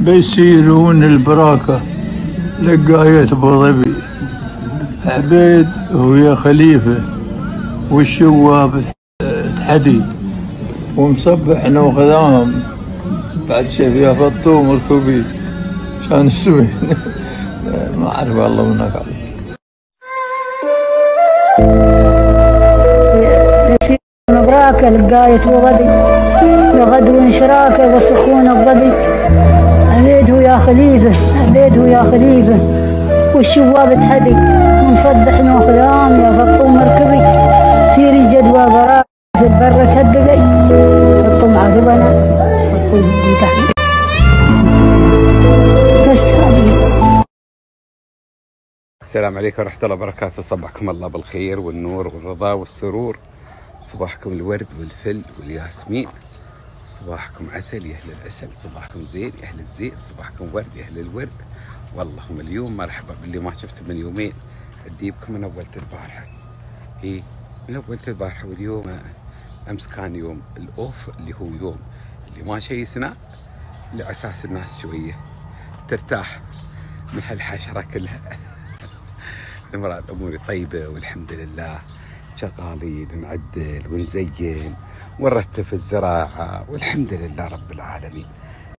بيسيرون البراكة لقاية ظبي عبيد ويا خليفة والشواب تحدي ومصبحنا وخذاهم بعد شيء فيها فطوم وركوبي كان اسمه؟ ما أعرف والله منك عليك براكة لقاية وغبي لغدو شراكة وسخون الظبي عبيد يا خليفة عبيد يا خليفة. والشواب تحدي ومصبح وخذام يا فطوم مركبي. سيري جدوى براء في البر عاقبنا فطوم تحت بس هذه السلام عليكم ورحمة الله وبركاته. صبحكم الله بالخير والنور والرضا والسرور. صباحكم الورد والفل والياسمين. صباحكم عسل يا أهل العسل صباحكم زين يا أهل الزين صباحكم ورد يا أهل الورد. والله مليون مرحبا باللي ما شفته من يومين. أديبكم من أولة البارحة. إيه من أولة البارحة واليوم أمس كان يوم الأوف اللي هو يوم اللي ما شيسنا لأساس الناس شوية ترتاح من هالحشرة كلها. المرأة أموري طيبة والحمد لله. شغالين نعدل ونزين ونرتب الزراعة والحمد لله رب العالمين.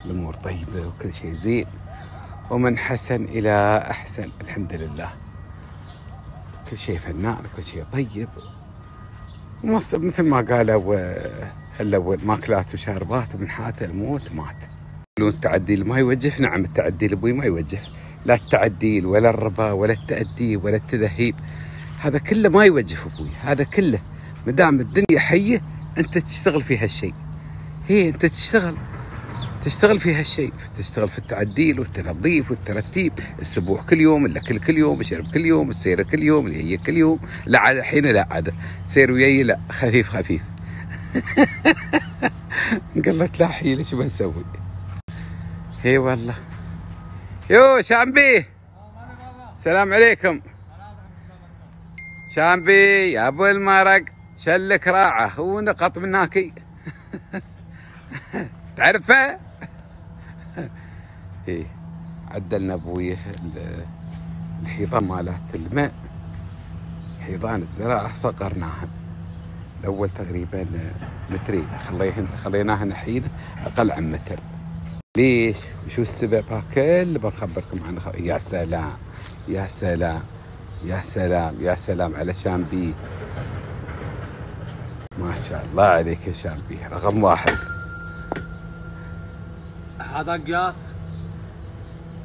الأمور طيبة وكل شيء زين ومن حسن إلى أحسن الحمد لله. كل شيء فنان وكل شيء طيب. مثل ما قالوا آه، الأول ماكلات وشاربات ومن حات الموت مات. يقولون التعديل ما يوجف نعم التعديل أبوي ما يوجف. لا التعديل ولا الربا ولا التأديب ولا التذهيب. هذا كله ما يوجف أبوي هذا كله ما دام الدنيا حية أنت تشتغل في هالشيء. هي أنت تشتغل تشتغل في هالشيء تشتغل في التعديل والتنظيف والترتيب السبوح كل يوم الأكل كل يوم الشرب كل يوم السيرة كل يوم الهي كل يوم لا عاد الحين لا عاد سير وياي لا خفيف خفيف. قالت لا حيله شو بنسوي؟ اي والله. يو شامبي. السلام عليكم. شامبي يا أبو المرق شلك راعه هو نقط من هاكي تعرفه؟ إيه عدلنا أبويه ال- الحيطان مالت الماء. حيطان الزراعة صقرناهن الأول تقريبا مترين خليهن خليناهن الحين أقل عن متر. ليش؟ وشو السبب؟ كل بنخبركم عنه يا سلام يا سلام. يا سلام يا سلام على شامبي ما شاء الله عليك يا شامبي رقم واحد. هذا قياس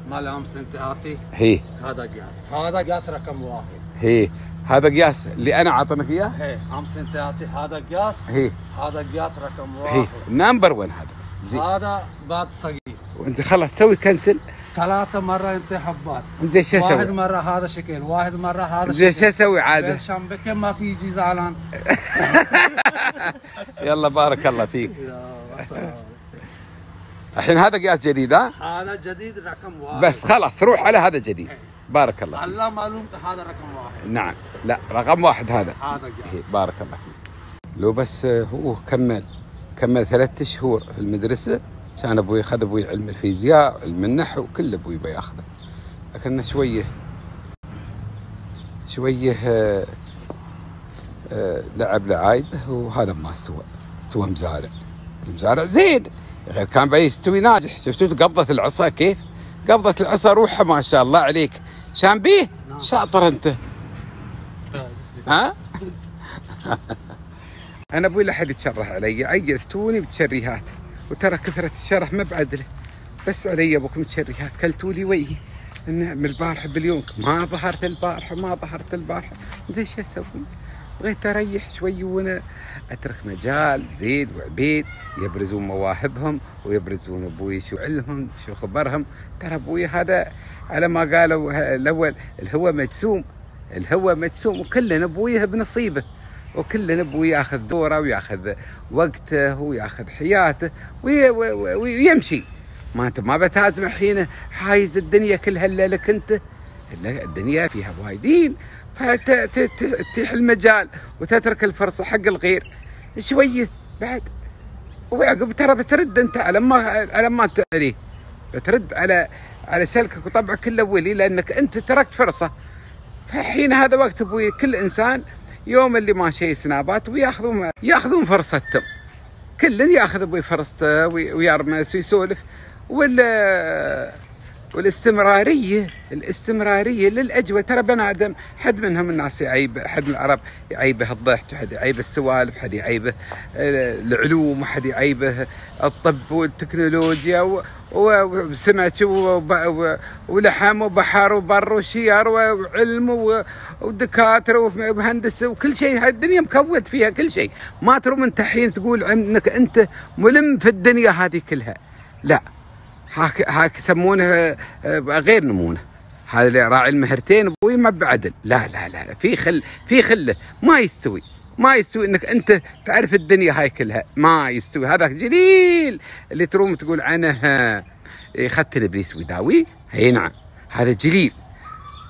مال امس انتهاتي هي. هذا قياس. هذا قياس رقم واحد. هي. هذا قياس اللي أنا عاطنك إياه؟ هي. امس انتهاتي هذا قياس. هي. هذا قياس رقم هي. واحد. number 1 هذا؟ هذا وايد صغير. وأنت خلاص سوي cancel ثلاثة مرة انت حبات. زين شو واحد أسوي؟ مرة هذا شكل واحد مرة هذا زين شكل. شو أسوي عادة؟ شنبك ما في يجي زعلان. يلا بارك الله فيك. الحين هذا قياس جديد ها؟ هذا جديد رقم واحد. بس خلاص روح على هذا جديد. بارك الله فيك. الله معلوم هذا رقم واحد. نعم. لا رقم واحد هذا. هذا قياس. بارك الله فيك. لو بس هو كمل كمل ثلاثة شهور في المدرسة كان أبوي أخذ أبوي علم الفيزياء علم النحو كل أبوي بياخذه لكن شوية شوية آه، آه، لعب لعايبه وهذا ما استوى. استوى مزارع. المزارع زين. غير كان بيستوي ناجح. شفتوا قبضة العصا كيف؟ قبضة العصا روحها ما شاء الله عليك. شامبيه شاطر أنت. ها؟ أنا أبوي لا حد يتشرح علي. عيزتوني بتشريهات. وترى كثرة الشرح ما بعدله. بس علي ابوكم تشريهات كلتوا لي وجهي. النعم البارحة باليوم ما ظهرت البارحة ما ظهرت البارحة. زين شو أسوي؟ بغيت أريح شوي وأنا أترك مجال زيد وعبيد. يبرزون مواهبهم ويبرزون أبوي شو علمهم شو خبرهم؟ ترى أبوي هذا على ما قالوا الأول الهوى مجسوم. الهوى مجسوم وكلنا أبويه بنصيبه. وكلنا أبوي ياخذ دوره وياخذ وقته وياخذ حياته وي- وي- وي- ويمشي. ما انت ما بتازم الحين حايز الدنيا كلها إلا لك أنت. إلا الدنيا فيها وايدين. فتتيح المجال وتترك الفرصه حق الغير. شوية بعد. وعقب ترى بترد أنت على ما على ما انت عليه بترد على على سلكك وطبعك الاولي لأنك أنت تركت فرصة. فحين هذا وقت أبوي كل إنسان يوم اللي ما شيء سنابات وياخذون ياخذون فرصتهم. كل ياخذ أبوي فرصته وي- ويرمس ويسولف. وال والاستمرارية الاستمرارية للأجوبة. ترى بني آدم حد منهم الناس يعيب حد من العرب يعيبه الضحك حد يعيبه السوالف حد يعيبه آه، العلوم وحد يعيبه الطب والتكنولوجيا وسمك ولحم وبحر وبر وشير وعلم ودكاترة ومهندس وكل شيء. هاي الدنيا مكود فيها كل شيء. ما تروم انت حين تقول انك أنت ملم في الدنيا هذه كلها. لا. هاك هاك يسمونه آه، غير نمونه. هذا راعي المهرتين أبوي ما بعدل. لا لا لا لا في خل في خله. ما يستوي. ما يستوي. إنك أنت تعرف الدنيا هاي كلها. ما يستوي. هذاك جليل. اللي تروم تقول عنه آه، يختن إبليس ويداوي أي نعم. هذا جليل.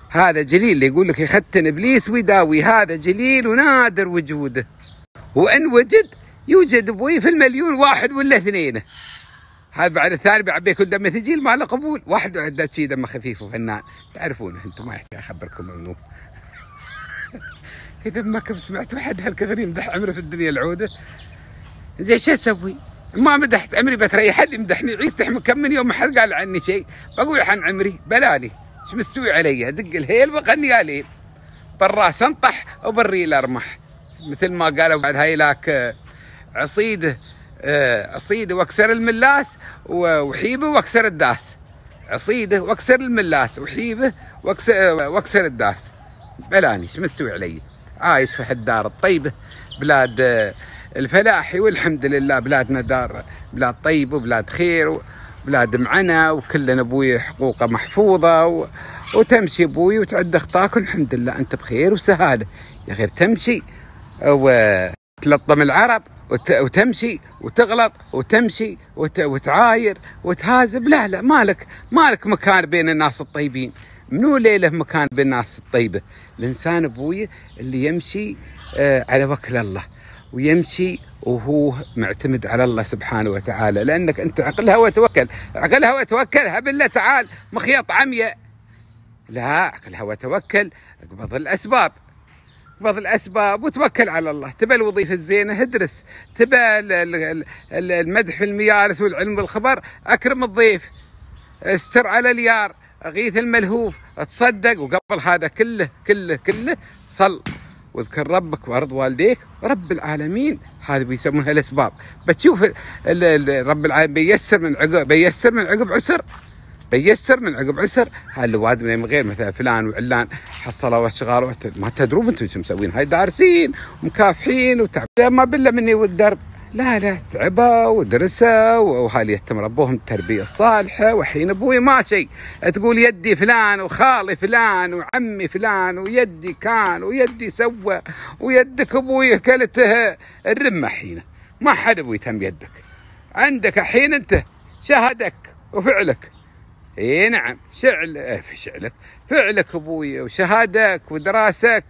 هذا جليل. اللي يقول لك يختن إبليس ويداوي هذا جليل ونادر وجوده. وإن وجد يوجد أبوي في المليون واحد ولا اثنين. هذا بعد الثاني بعد بيكون دمه ثقيل ما له قبول. واحد عنده شي دمه خفيف وفنان. تعرفونه أنتم ما يحتاج أخبركم منو إذا ما كنت سمعت واحد هالكثر يمدح عمره في الدنيا العودة. زين شو أسوي؟ ما مدحت. عمري بتريح. حد يمدحني عيس تحمل كم من يوم؟ ما حد قال عني شيء. بقول عن عمري بلالي. إيش مستوي علي؟ أدق الهيل وأغني يا ليل بالراس أنطح وبالريل ارمح مثل ما قالوا بعد هاي لاك آه، عصيده آه، عصيده واكسر الملاس وحيبه واكسر الداس. عصيده واكسر الملاس وحيبه واكسر, آه، الداس. بلاني إيش مستوي علي؟ عايش في هالدار الطيبه بلاد آه، الفلاحي والحمد لله بلادنا دار. بلاد طيبه وبلاد خير وبلاد معنا وكلنا أبوي حقوقه محفوظه و... وتمشي أبوي وتعد اخطاك والحمد لله انت بخير وسهاده. يا غير تمشي وتلطم العرب. وتمشي وتغلط وتمشي وت... وتعاير وتهازب. لا لا مالك مالك مكان بين الناس الطيبين. منو ليلة مكان بين الناس الطيبة؟ الإنسان أبوي اللي يمشي آه على وكل الله ويمشي وهو معتمد على الله سبحانه وتعالى. لأنك أنت عقلها وتوكل. عقلها وتوكلها بالله تعال مخيط عمياء. لا عقلها وتوكل أقبض الأسباب. اقبض الأسباب وتوكل على الله. تبى الوظيفة الزينة ادرس. تبى ال- ال- ال- المدح في الميارس والعلم بالخبر أكرم الضيف. استر على اليار. أغيث الملهوف. تصدق وقبل هذا كله كله كله صل. واذكر ربك وأرض والديك. رب العالمين. هذا بيسمونها الأسباب. بتشوف رب العالمين بيسر من عقب بيسر من عقب عسر. بيسر من عقب عسر. هاي الواد من غير مثلا فلان وعلان. حصلوا واشغال وت- ما تدرون أنتم شو مسوين. هاي دارسين ومكافحين وتعب. ما بالله مني والدرب. لا لا تعبوا ودرسوا وهالي يتم ربوهم التربية الصالحة. وحين أبوي ما شيء تقول يدي فلان وخالي فلان وعمي فلان ويدي كان ويدي سوى ويدك أبوي اكلته الرمة حين ما حد أبوي تم يدك عندك الحين أنت. شهدك وفعلك. إي نعم. شعل إيه شعلك. فعلك أبوي وشهادك ودراسك.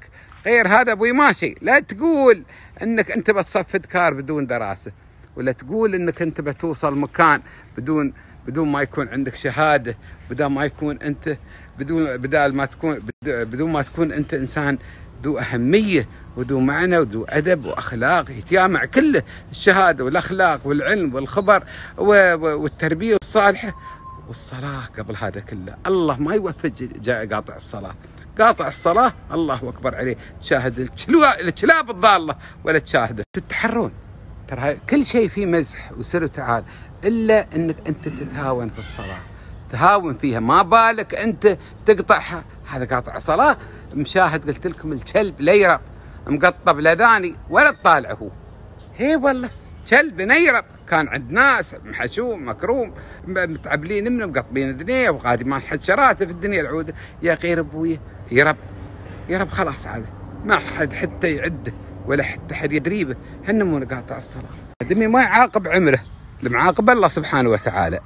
غير هذا أبوي ما شيء لا تقول إنك أنت بتصفد كار بدون دراسة. ولا تقول إنك أنت بتوصل مكان بدون بدون ما يكون عندك شهادة. بدون ما يكون انت بدون بدال ما تكون بد- بدون ما تكون أنت إنسان ذو أهمية وذو معنى وذو أدب وأخلاق. يتجامع كله. الشهادة والأخلاق والعلم والخبر والتربية الصالحة والصلاة قبل هذا كله. الله ما يوفق جاء قاطع الصلاة. قاطع الصلاة الله أكبر عليه. تشاهد الكلاب الضالة ولا تشاهده. تتحرون. ترى كل شيء فيه مزح وسر وتعال إلا أنك أنت تتهاون في الصلاة. تهاون فيها. ما بالك أنت تقطعها هذا قاطع صلاة؟ مشاهد قلت لكم الكلب ليرب مقطب لذاني ولا تطالعه. هي والله. كلب نيرب كان عند ناس محشوم مكروم متعبلين منه مقطبين ذنيه وغادي ما حد شراته في الدنيا العوده يا غير ابويه يرب يرب خلاص هذا. ما حد حتى يعده ولا حتى حد يدريبه. هنمون قاطع الصلاة. دمي ما يعاقب عمره. المعاقب الله سبحانه وتعالى.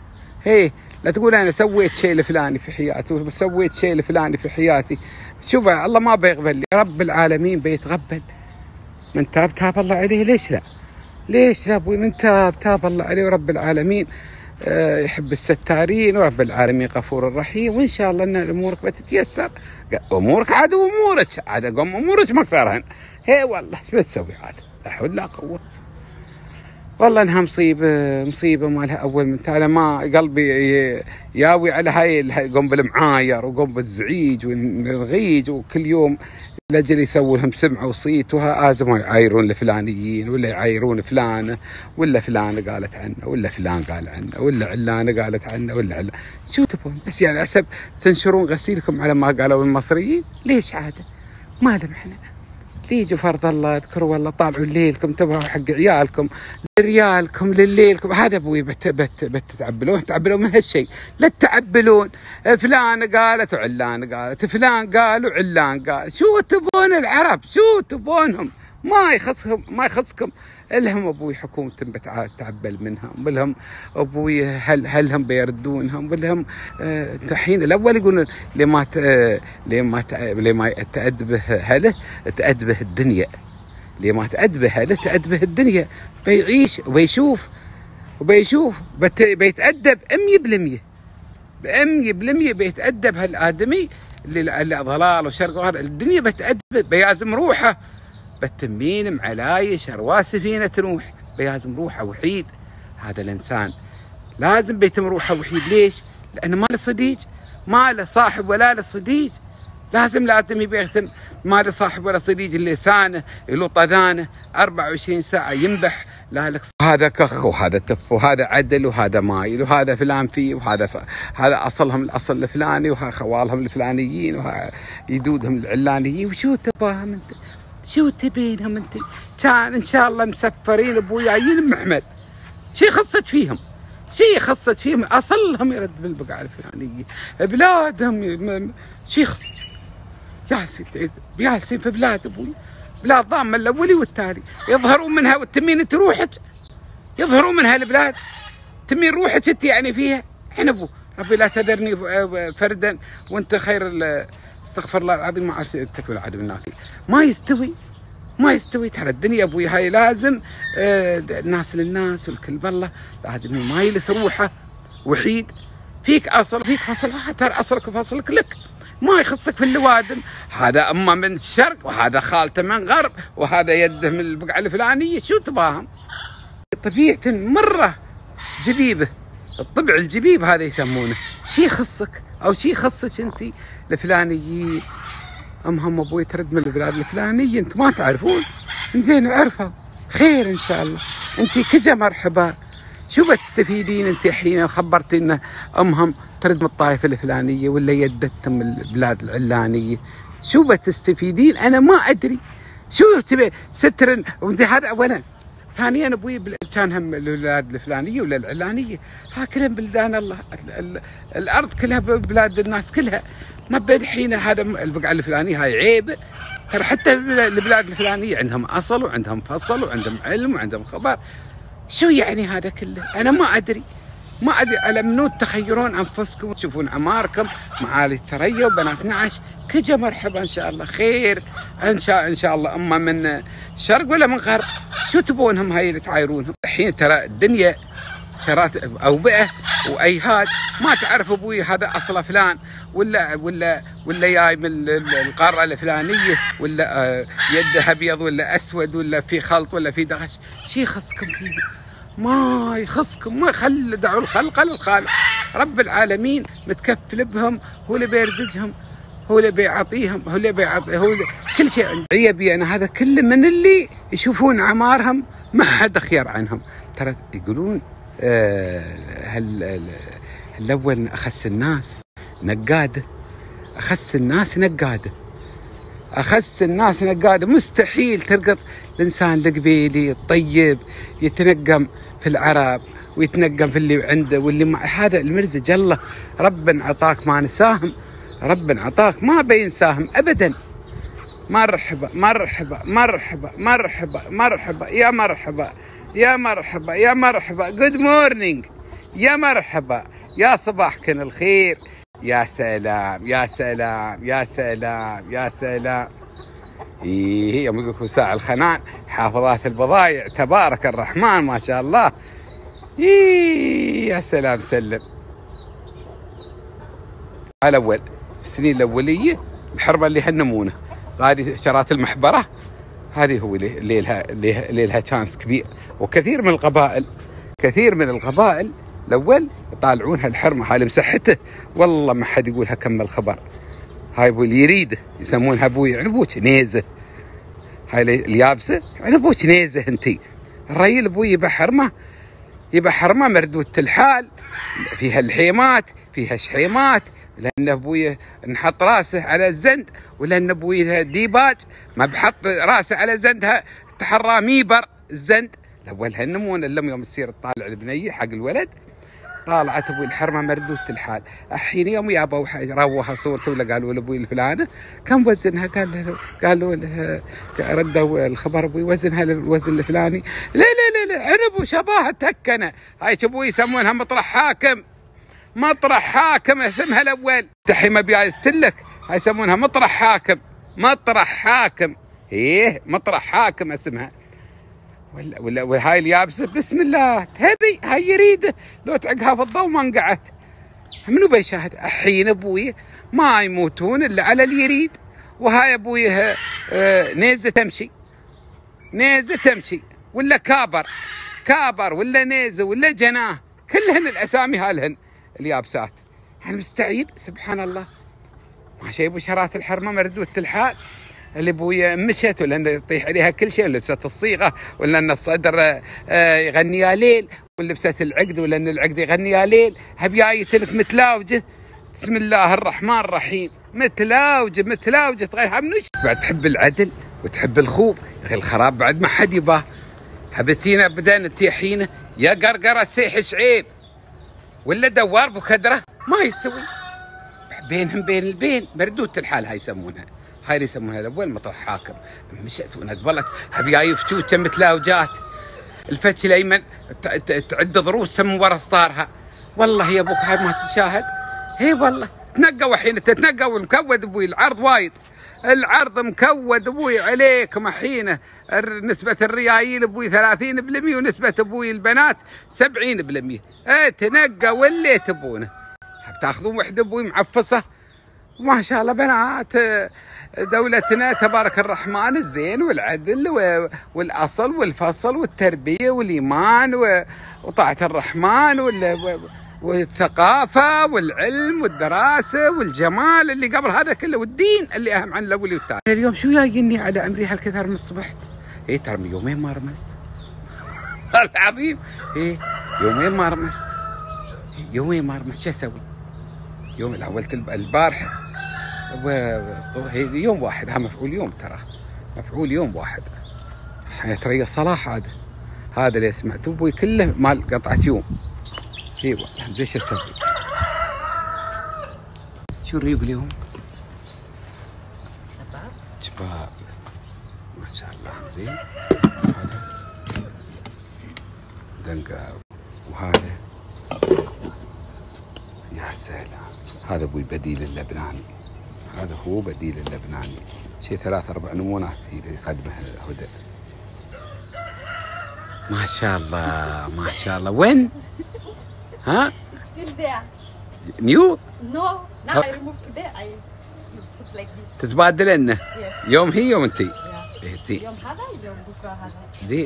هي لا تقول أنا سويت شيء لفلاني في حياتي وسويت شيء لفلاني في حياتي. شوف الله ما بيقبل لي رب العالمين بيتقبل من تاب تاب الله عليه. ليش لا؟ ليش لا أبوي؟ من تاب تاب الله عليه ورب العالمين. آه، يحب الستارين ورب العالمين غفور رحيم وإن شاء الله إن امورك بتتيسر. أمورك عاد امورك عاد قم أمورك ما أكثرهن. هي والله إيش بتسوي عاد؟ لا حول ولا قوة. والله إنها مصيبة مصيبة مالها اول من تالي ما قلبي ياوي على هاي قم بالمعاير وقم بالزعيج والغيج وكل يوم لأجل يسووا لهم سمعه وصيت وازم يعايرون الفلانيين ولا يعايرون فلانه ولا فلانه قالت عنه ولا فلان قال عنه ولا علانه قالت عنه ولا علانه شو تبون؟ بس يعني عسب تنشرون غسيلكم على ما قالوا المصريين؟ ليش عاده ما لهم إحنا يجوا فرض الله اذكروا والله طالعوا ليلكم تبعوا حق عيالكم لريالكم لليلكم. هذا أبوي بت بت بتتعبلون تعبلون من هالشيء. لا تتعبلون. فلان قالت وعلان قالت فلان قال وعلان قال. شو تبون العرب؟ شو تبونهم؟ ما يخصهم ما يخصكم. لهم أبوي حكومة بتعبل منهم ولهم أبوي هل هل هم بيردونهم ولهم آه، الحين الأول يقولون لما آه، لما ت- لما تأدبه هله تأدبه الدنيا. لما تأدبه هله تأدبه الدنيا. بيعيش وبيشوف وبيشوف بيتأدب 100% بأمية بالمية بيتأدب هالآدمي اللي اللي ضلال وشرق وهذا الدنيا بتأدب بيازم روحه. بالتمين معلايش أرواح سفينة نوح بيازم روحه وحيد. هذا الإنسان لازم بيتم روحه وحيد. ليش؟ لأنه ما له صديق ما له صاحب ولا له صديق لازم لازم بيتم ما له صاحب ولا صديق لسانه له طذانه. 24 ساعة ينبح. لا لك هذا كخ وهذا تف وهذا عدل وهذا مايل وهذا فلان فيه وهذا ف... هذا أصلهم الأصل الفلاني وهذا خوالهم الفلانيين وهذا يدودهم العلانيين. وشو تباهم أنت؟ شو تبينهم انت؟ كان إن شاء الله مسفرين ابويايين محمد شي خصت فيهم. شي خصت فيهم. أصلهم يرد بالبقعة الفلانية. بلادهم شي خصت. ياسين ياسين في بلاد أبوي. بلاد ضامه الأولي والتالي يظهرون منها والتمين أنت روحك. يظهرون منها البلاد. تمين روحك أنت يعني فيها. إحنا أبو ربي لا تذرني فردا. وأنت خير استغفر الله العظيم ما اعرف التكبير العدل الناقي ما يستوي ما يستوي. ترى الدنيا أبوي هاي لازم آه، الناس للناس والكل بالله. لازم ما يلس روحه وحيد. فيك أصل فيك فصل ترى أصلك وفصلك لك. ما يخصك في اللوادم. هذا أمه من الشرق وهذا خالته من غرب وهذا يده من البقعة الفلانية. شو تباهم؟ طبيعة مرة جبيبة الطبع الجبيب هذا يسمونه. شي يخصك؟ أو شي يخصك أنت الفلانيين امهم أبوي ترد من البلاد الفلانيه أنت ما تعرفون. زين عرفوا خير إن شاء الله. أنت كجا مرحبا. شو بتستفيدين أنت حين خبرتي ان امهم ترد من الطائفه الفلانيه ولا يدتهم البلاد العلانيه شو بتستفيدين؟ أنا ما أدري. شو تبي ستر وأنت هذا اولا. ثانيا أبوي كان هم البلاد الفلانية ولا العلانية. ها كلهم بلدان الله. ال- ال- الأرض كلها بلاد الناس كلها. ما بين حين هذا البقعة الفلانية هاي عيب. ترى حتى البل- البلاد الفلانية عندهم أصل وعندهم فصل وعندهم علم وعندهم خبر. شو يعني هذا كله؟ أنا ما أدري. ما أدري على منو تخيرون أنفسكم؟ وتشوفون عماركم معالي الثريا وبنات نعش كجا مرحبا إن شاء الله خير. إن شاء إن شاء الله أما من شرق ولا من غرب شو تبونهم هاي اللي تعايرونهم؟ الحين ترى الدنيا شرات أوبئة وايهاد ما تعرف أبوي هذا اصله فلان ولا ولا ولا جاي من ال- ال- القارة الفلانية ولا آه، يده أبيض ولا أسود ولا في خلط ولا في دغش شي يخصكم فيه ما يخصكم ما خل دعوا الخلق للخالق. رب العالمين متكفل بهم هو اللي بيرزقهم هو اللي بيعطيهم هو اللي بيعطي هو اللي كل شيء عنده عيبي أنا هذا كله من اللي يشوفون أعمارهم ما حد خير عنهم. ترى يقولون آه هل- الأول أخس الناس نقادة؟ أخس الناس نقادة. أخس الناس نقاده مستحيل تلقط الإنسان القبيلي الطيب يتنقم في العرب ويتنقم في اللي عنده واللي مع هذا المرزق الله رب عطاك ما نساهم رب عطاك ما بينساهم ابدا. مرحبا مرحبا مرحبا مرحبا مرحبا يا مرحبا يا مرحبا يا مرحبا good morning يا مرحبا يا صباحكن الخير. يا سلام يا سلام يا سلام يا سلام. إيه يوم يقول ساعة الخنان حافظات البضايع تبارك الرحمن ما شاء الله. إيه يا سلام سلم. الأول السنين الأولية الحربة اللي هالنمونة هذه شرات المحبرة هذه هو اللي لها اللي لها تشانس كبير. وكثير من القبائل كثير من القبائل الأول يطالعون هالحرمة هاي مسحته والله ما حد يقولها كمل خبر هاي ابو اللي يريده يسمونها أبوي عنبوك نيزه. هاي اليابسه عنبوك نيزه أنتي. الريل أبوي يبى حرمة يبى حرمة مردود الحال. فيها الحيمات فيها شحيمات لأن أبوي نحط رأسه على الزند ولأن أبوي ديباج ما بحط رأسه على زندها. تحرى ميبر الزند. الأول هالنمون الام يوم تصير تطالع البنية حق الولد. طالعت أبوي الحرمة مردودة الحال. الحين يوم يابا روها صورته ولا قالوا لابوي الفلانه كم وزنها؟ قال له قالوا له ردوا الخبر أبوي وزنها الوزن الفلاني. لا لا لا لا عنب وشباها تكنه هاي أبوي يسمونها؟ مطرح حاكم. مطرح حاكم اسمها الأول. تحي ما بيستلك هاي يسمونها مطرح حاكم. مطرح حاكم. إيه مطرح حاكم اسمها. وهاي اليابسه بسم الله. تبي هاي يريده لو تعقها في الضوء ما انقعت. منو بيشاهد الحين أبوي ما يموتون إلا على اللي يريد. وهاي أبوي آه، نيزة تمشي. نيزة تمشي. ولا كابر. كابر ولا نيزة ولا جناة. كلهن الأسامي هالهن اليابسات. يعني مستعيب. سبحان الله. ما شيء بشرات الحرمة مردوده الحال. اللي ابويا مشت ولا انه يطيح عليها كل شيء لبست الصيغة ولا أن الصدر آه، يغني يا ليل ولبست العقد ولا أن العقد يغني يا ليل. هبياية لك متلاوجة. بسم الله الرحمن الرحيم. متلاوجة متلاوجة. تغيرها منو بعد تحب العدل وتحب الخوب أخي الخراب بعد ما حد يباه. حبتينا ابدا تيحينه يا قرقرة سيح شعيب. ولا دوار بكدرة. ما يستوي. بينهم بين البين. مردودة الحال هاي يسمونها. هاي اللي يسمونها الأول مطرح حاكم؟ مشت ونقبلت هبياي فتوته متلاوجات الفتش الأيمن تعد ضروس من ورا سطارها والله يا أبوك هاي ما تتشاهد؟ إي والله. تنقوا الحين تتنقوا المكود أبوي العرض وايد. العرض مكود أبوي عليكم الحين نسبة الريايل أبوي 30% ونسبة أبوي البنات 70% إيه تنقى واللي تبونه بتاخذون وحدة أبوي معفصة؟ ما شاء الله بنات. دولتنا تبارك الرحمن الزين والعدل والأصل والفصل والتربية والإيمان وطاعة الرحمن وال- والثقافة والعلم والدراسة والجمال اللي قبل هذا كله والدين اللي أهم عن الاولي والثاني. اليوم شو جايني على عمري هالكثر من الصبحت؟ اي ترى يومين ما رمست. العظيم إيه يومين ما رمست. يومين ما رمست شو أسوي؟ يوم الأول البارحة يوم واحد ها مفعول يوم ترى. مفعول يوم واحد. حياة ريا الصلاح هذا هذا اللي سمعته أبوي كله مال قطعة يوم. اي والله زين شو أسوي؟ شو الريق اليوم؟ شباب. ما شاء الله. زين. دنقة. وهذا. يا سلام. هذا أبوي بديل اللبناني. هذا هو بديل اللبناني شيء ثلاث أربع نمونات في اللي يقدمه هدى ما شاء الله ما شاء الله وين؟ ها؟ نيو No, now Huh? I remove today. I put like this. تتبادل لنا Yes. يوم هي يوم انتي Yeah. إيه زين يوم هذا يوم بكرة هذا. زين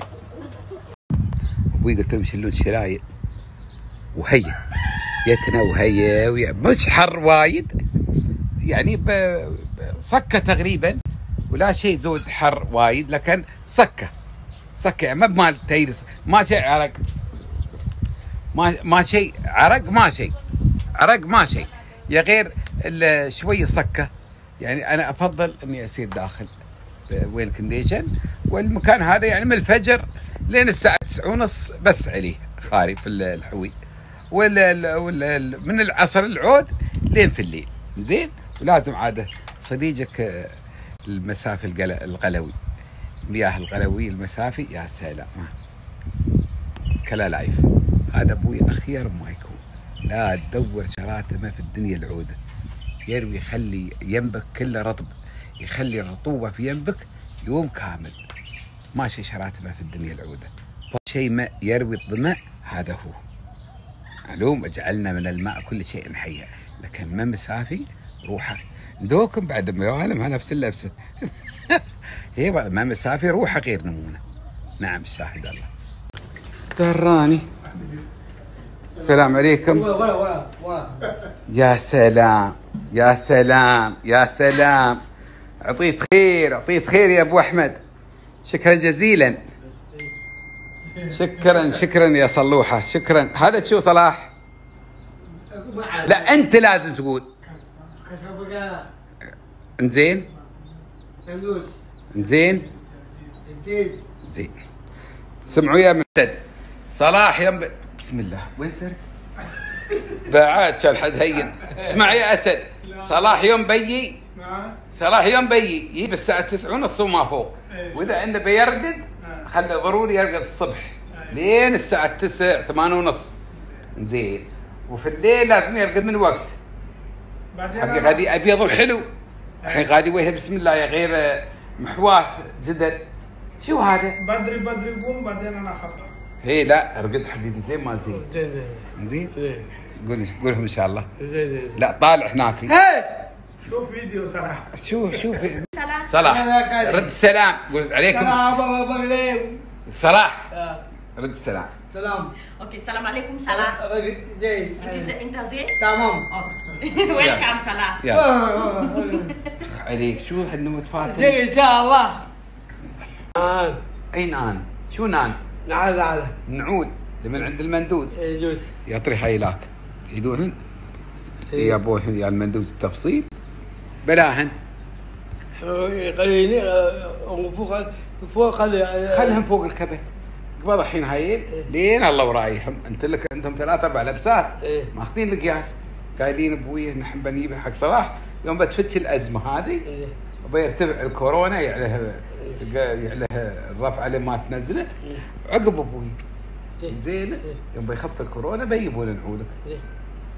أبوي قلت لهم شيلون الشلايل وهي يتنا وهي ويا مش حر وايد يعني صكة تقريبا ولا شيء زود حر وايد لكن صكة. صكة يعني ما بمال تيرس ما شيء عرق. ما ما شيء عرق ما شيء. عرق ما شيء. يا غير ال- شوي صكة. يعني أنا أفضل إني اسير داخل وين condition والمكان هذا يعني من الفجر لين الساعة 9 ونص بس عليه خاري في ال- الحوي. وال من العصر العود لين في الليل. زين؟ ولازم عادة صديقك آه، المسافي القل- القلوي. مياه القلوي المسافي يا سلام. كلا لايف. هذا أبوي أخير ما يكون. لا تدور شراتمه في الدنيا العودة. يروي يخلي ينبك كله رطب. يخلي الرطوبة في ينبك يوم كامل. ما شيء شراتبه في الدنيا العودة. شيء ما يروي الظمأ هذا هو. معلوم جعلنا من الماء كل شيء حي. لكن ما مسافي روحه. ذوكم بعد ما يوالم نفس اللبسه هي بعد ما مسافي روحه غير نمونه. نعم الشاهد الله. دراني. السلام عليكم. يا سلام يا سلام يا سلام. اعطيت خير اعطيت خير يا أبو أحمد. شكرا جزيلا. شكرا شكرا يا صلوحة شكرا. هذا شو صلاح؟ لا أنت لازم تقول. انزين انزين زين. سمعوا يا مسد. صلاح يم بسم الله. وين صرت؟ بعد كان حد هين. اسمع يا أسد. صلاح يوم بيي. صلاح يوم بيي. يجيب الساعة 9 ونص وما فوق. وإذا عنده بيرقد خلي ضروري يرقد الصبح. لين الساعة 9 8 ونص. زين. وفي الليل لازم يرقد من وقت. حقي غادي ابيض وحلو الحين غادي وجهه بسم الله يا غير محواث جدل. شو هذا؟ بدري بدري قوم بعدين أنا أخبر. هي لا أرقد حبيبي زين ما زين. زين زين. زين؟ قول قولهم إن شاء الله. زين زين لا طالع هناك. شوف فيديو صراحة شو شوف Salah. صلاح. رد السلام قول عليكم. صلاح. رد السلام سلام. Okay, Assalamualaikum Salah. زين Inta inta Zain? تمام. Oh. Welcome Salah. يلا عليك. شو متفاتن زين إن شاء الله. نعم. أي نان شو نان نعم نعم. نعود. من عند المندوز. يجوز يعطي حيلات يدونهن يا ابوهن يا المندوز التفصيل. بلاهن. قليلين وفوق فوق خلهم فوق الكبت قبل الحين هاي لين الله ورايهم أنت لك عندهم ثلاث أربع لبسات. إيه. ماخذين القياس. قايلين أبوي نحن بنجيبها حق صلاح. يوم بتفتش الأزمة هذه إيه. وبيرتفع الكورونا يعلها يعلها الرفعه اللي ما تنزله. عقب أبوي. إيه. زين. يوم بيخف الكورونا بيجيبون نعودك. إيه.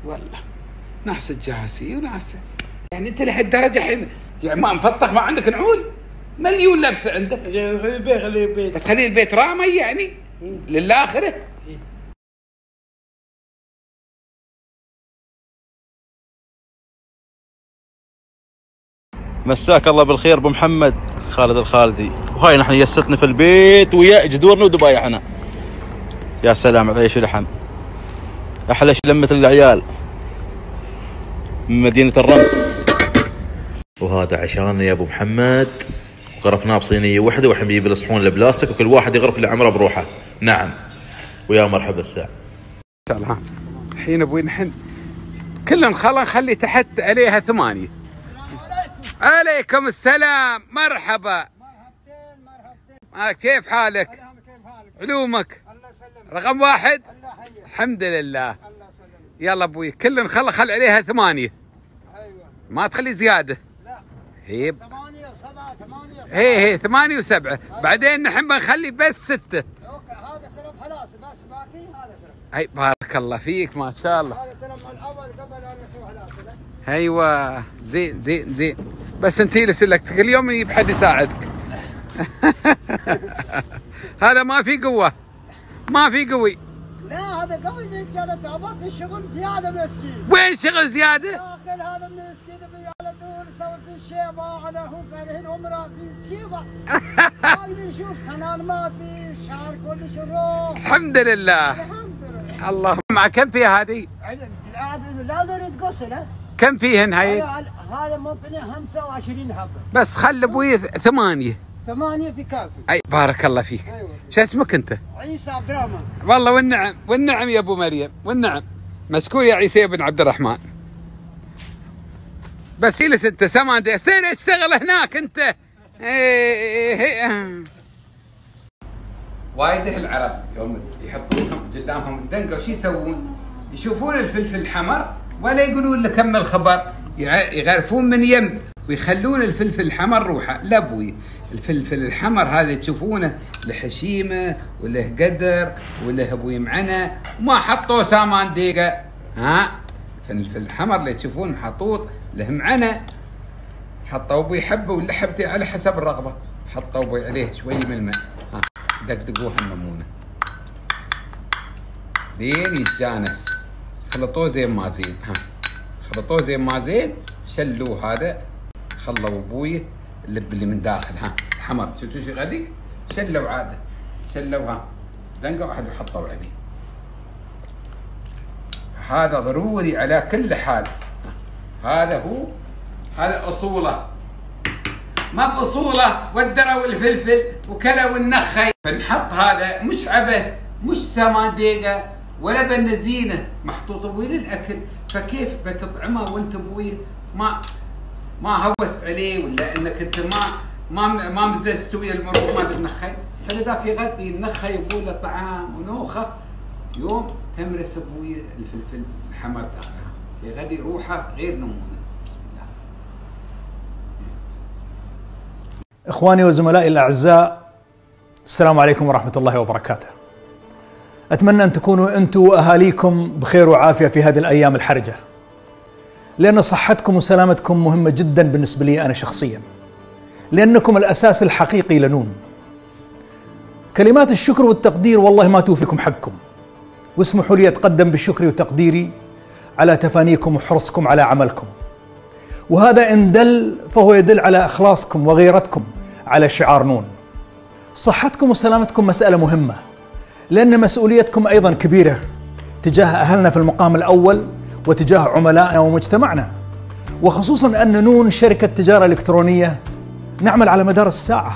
والله. ناس الجاسي وناس يعني أنت لهالدرجه الحين يعني ما مفسخ ما عندك نعول. مليون لبسة عندك. زين خلي البيت خلي البيت. تخلي البيت رامي يعني. للآخرة. مساك الله بالخير أبو محمد. خالد الخالدي. وهاي نحن يستنا في البيت ويا جدورنا ودبايعنا يا سلام على عيش ولحم. أحلى شي لمة العيال. من مدينة الرمس. وهذا عشان يا أبو محمد. غرفناه بصينية واحدة والحين بيجيب الصحون البلاستيك وكل واحد يغرف اللي عمره بروحه. نعم. ويا مرحبا الله الحين أبوي نحن كلنا خلا نخلي تحت عليها ثمانية. عليكم السلام. مرحبا. آه كيف حالك؟ علومك؟ رقم واحد؟ الحمد لله. يلا أبوي كلنا خلا خل عليها ثمانية. ما تخلي زيادة. هي ثمانية وسبعة ثمانية هي هي ثمانية وسبعة. بعدين نحن بنخلي بس ستة. أوكي هذا خلاص بس باقي هذا اي بارك الله فيك ما شاء الله. هذا ترى من الأول قبل أن خلاص أيوه. زين زين زين. بس انت لك كل يوم يجيب حد يساعدك. هذا ما في قوة. ما في قوي. لا هذا قبل من زيادة تعبان. في الشغل زيادة مسكين. وين شغل زيادة؟ داخل هذا مسكين بياله دور يسوي في الشيبة على هو فرهن عمره في الشيبة ما أقدر نشوف سنان مات في الشعر كل شروح الحمد لله. الحمد لله. اللهم مع كم فيها هذه؟ لا نريد قصر ها كم فيهن هاي؟ هذا ممكن 25 حبة. بس خل أبوي ثمانية. ثمانية في كافي. أي بارك الله فيك. أيوه. شو اسمك أنت؟ عيسى عبد الرحمن. والله والنعم والنعم يا أبو مريم والنعم. مشكور يا عيسى بن عبد الرحمن. بس يلس انت سمادة سير اشتغل هناك أنت. وايد العرب يوم يحطون قدامهم الدنقة وش يسوون؟ يشوفون الفلفل الحمر ولا يقولون له كم الخبر يغرفون من يم. ويخلون الفلفل الحمر روحه. لا أبوي الفلفل الحمر هذا تشوفونه له حشيمه وله قدر وله أبوي معنى. وما حطوا سامان دقيقه ها؟ الفلفل الحمر اللي تشوفون محطوط له معنى. حطوا أبوي حبة ولا حبتين على حسب الرغبة. حطوا أبوي عليه شوي من الماء. ها دقدقوها النمونه لين يتجانس. خلطوه زين ما زين. ها خلطوه زين ما زين شلوه هذا؟ خلوا أبوي اللب اللي من داخل ها. حمر. شفتوا شي غدي شلوا عاده شلوا ها. دنقوا واحد وحطوا عليه هذا ضروري على كل حال. هذا هو هذا أصوله. ما بأصوله والدرة والفلفل وكلا والنخي فنحط هذا مش عبث مش سما دقيقة ولا بنزينه محطوط أبوي للأكل. فكيف بتطعمه وأنت أبوي ما ما هوست عليه ولا إنك أنت ما ما ما مزجت ويا المرور مال النخي فلذا في غدي النخي يقول له طعام ونوخة يوم تمرس أبوي الفلفل الحمر داخلها في غدي روحه غير نمونة. بسم الله. إخواني وزملائي الأعزاء السلام عليكم ورحمة الله وبركاته. أتمنى أن تكونوا أنتم وأهاليكم بخير وعافية في هذه الأيام الحرجة. لأن صحتكم وسلامتكم مهمة جدا بالنسبة لي أنا شخصيا. لأنكم الأساس الحقيقي لنون. كلمات الشكر والتقدير والله ما توفيكم حقكم. واسمحوا لي أتقدم بشكري وتقديري على تفانيكم وحرصكم على عملكم. وهذا إن دل فهو يدل على إخلاصكم وغيرتكم على شعار نون. صحتكم وسلامتكم مسألة مهمة لأن مسؤوليتكم أيضا كبيرة تجاه أهلنا في المقام الأول وتجاه عملائنا ومجتمعنا. وخصوصا أن نون شركة تجارة إلكترونية نعمل على مدار الساعة.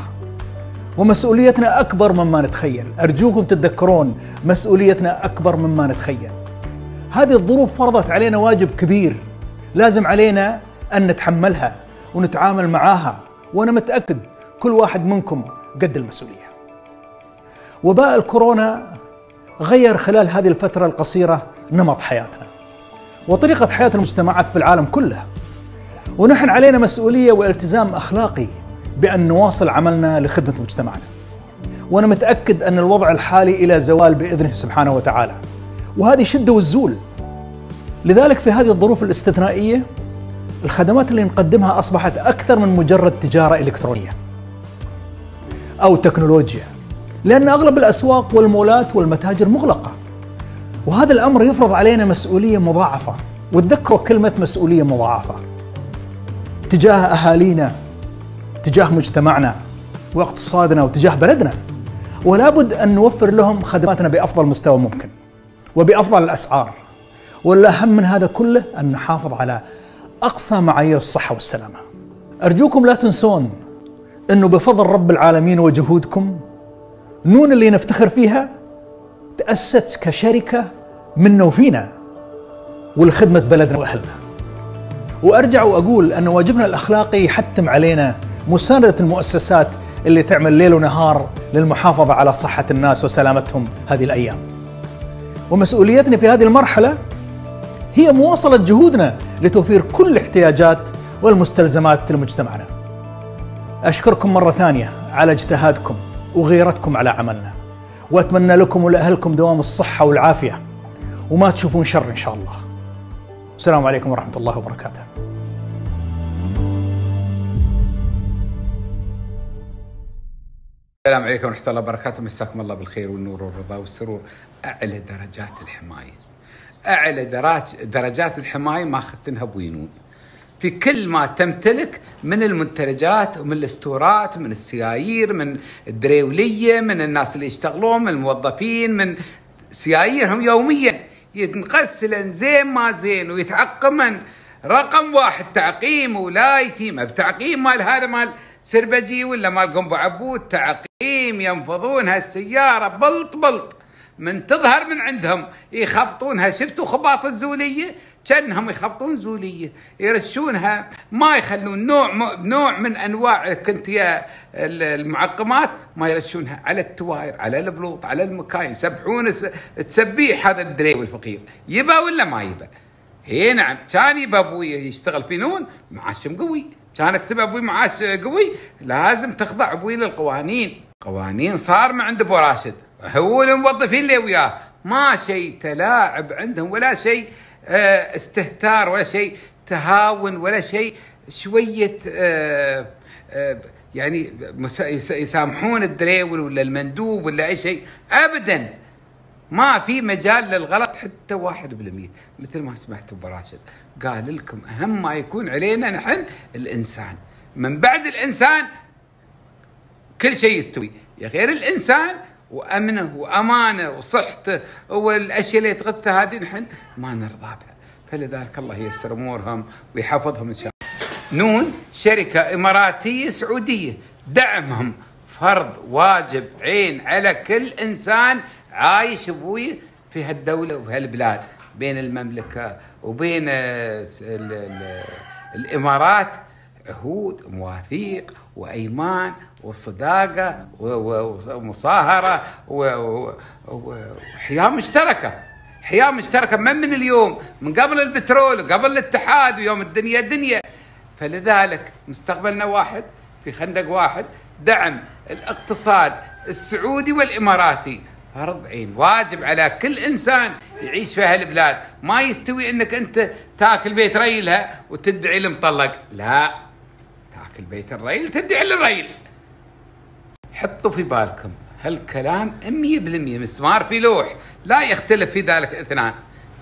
ومسؤوليتنا أكبر مما نتخيل، أرجوكم تتذكرون مسؤوليتنا أكبر مما نتخيل. هذه الظروف فرضت علينا واجب كبير لازم علينا أن نتحملها ونتعامل معاها وأنا متأكد كل واحد منكم قد المسؤولية. وباء الكورونا غير خلال هذه الفترة القصيرة نمط حياتنا وطريقة حياة المجتمعات في العالم كله. ونحن علينا مسؤولية والتزام أخلاقي بأن نواصل عملنا لخدمة مجتمعنا. وأنا متأكد أن الوضع الحالي إلى زوال بإذنه سبحانه وتعالى. وهذه شدة والزول. لذلك في هذه الظروف الاستثنائية الخدمات اللي نقدمها أصبحت أكثر من مجرد تجارة إلكترونية أو تكنولوجيا لأن أغلب الأسواق والمولات والمتاجر مغلقة. وهذا الأمر يفرض علينا مسؤولية مضاعفة. وتذكروا كلمة مسؤولية مضاعفة. تجاه أهالينا تجاه مجتمعنا واقتصادنا وتجاه بلدنا. ولا بد أن نوفر لهم خدماتنا بأفضل مستوى ممكن وبأفضل الأسعار. والاهم من هذا كله أن نحافظ على أقصى معايير الصحة والسلامة. أرجوكم لا تنسون أنه بفضل رب العالمين وجهودكم نون اللي نفتخر فيها تأسست كشركة منا وفينا ولخدمه بلدنا وأهلنا. وأرجع وأقول أن واجبنا الأخلاقي يحتم علينا مساندة المؤسسات اللي تعمل ليل ونهار للمحافظة على صحة الناس وسلامتهم هذه الأيام. ومسؤوليتنا في هذه المرحلة هي مواصلة جهودنا لتوفير كل الاحتياجات والمستلزمات لمجتمعنا. أشكركم مرة ثانية على اجتهادكم وغيرتكم على عملنا. وأتمنى لكم ولأهلكم دوام الصحة والعافية وما تشوفون شر إن شاء الله. السلام عليكم ورحمة الله وبركاته. السلام عليكم ورحمة الله وبركاته مساكم الله بالخير والنور والرضا والسرور أعلى درجات الحماية أعلى درجات الحماية ما أخذتنها بوينون في كل ما تمتلك من المنتجات ومن الاستورات من السيايير من الدريولية من الناس اللي يشتغلون من الموظفين من سياييرهم يوميا. ينغسلن زين ما زين ويتعقمن رقم واحد تعقيم ولا يتيمه بتعقيم مال هذا مال سربجي ولا مال قنبو عبود. تعقيم ينفضون هالسيارة بلط بلط. من تظهر من عندهم يخبطونها شفتوا خباط الزولية. كأنهم يخبطون زولية يرشونها. ما يخلون نوع نوع من أنواع كنت يا المعقمات ما يرشونها. على التواير على البلوط على المكاين. يسبحون تسبيح هذا الدريوي الفقير. يبا ولا ما يبا؟ هي نعم. كان يبا أبوي يشتغل في نون معاش قوي. كان اكتب أبوي معاش قوي. لازم تخضع أبوي للقوانين. قوانين صار من عند أبو راشد. هو الموظفين اللي وياه. ما شيء تلاعب عندهم ولا شيء. استهتار ولا شيء تهاون ولا شيء شوية آه آه يعني يسامحون الدريول ولا المندوب ولا أي شيء ابدا. ما في مجال للغلط حتى واحد بالمية. مثل ما سمعت أبو راشد قال لكم أهم ما يكون علينا نحن الإنسان. من بعد الإنسان كل شيء يستوي. يا غير الإنسان وأمنه وأمانه وصحته. والاشياء اللي يتغثى هذه نحن ما نرضى بها. فلذلك الله ييسر أمورهم ويحفظهم إن شاء الله. نون شركة إماراتية سعودية. دعمهم فرض واجب عين على كل إنسان عايش أبوي في هالدولة وفي هالبلاد. بين المملكة وبين ال- ال- الإمارات عهود ومواثيق وإيمان وصداقة ومصاهرة وحياة مشتركة. حياة مشتركة من من اليوم من قبل البترول وقبل الاتحاد ويوم الدنيا دنيا. فلذلك مستقبلنا واحد في خندق واحد دعم الاقتصاد السعودي والإماراتي. فرض عين واجب على كل إنسان يعيش في هالبلاد ما يستوي إنك أنت تاكل بيت ريلها وتدعي المطلق. لا. تاكل بيت الريل تدعي للريل حطوا في بالكم هالكلام 100% مسمار في لوح. لا يختلف في ذلك اثنان.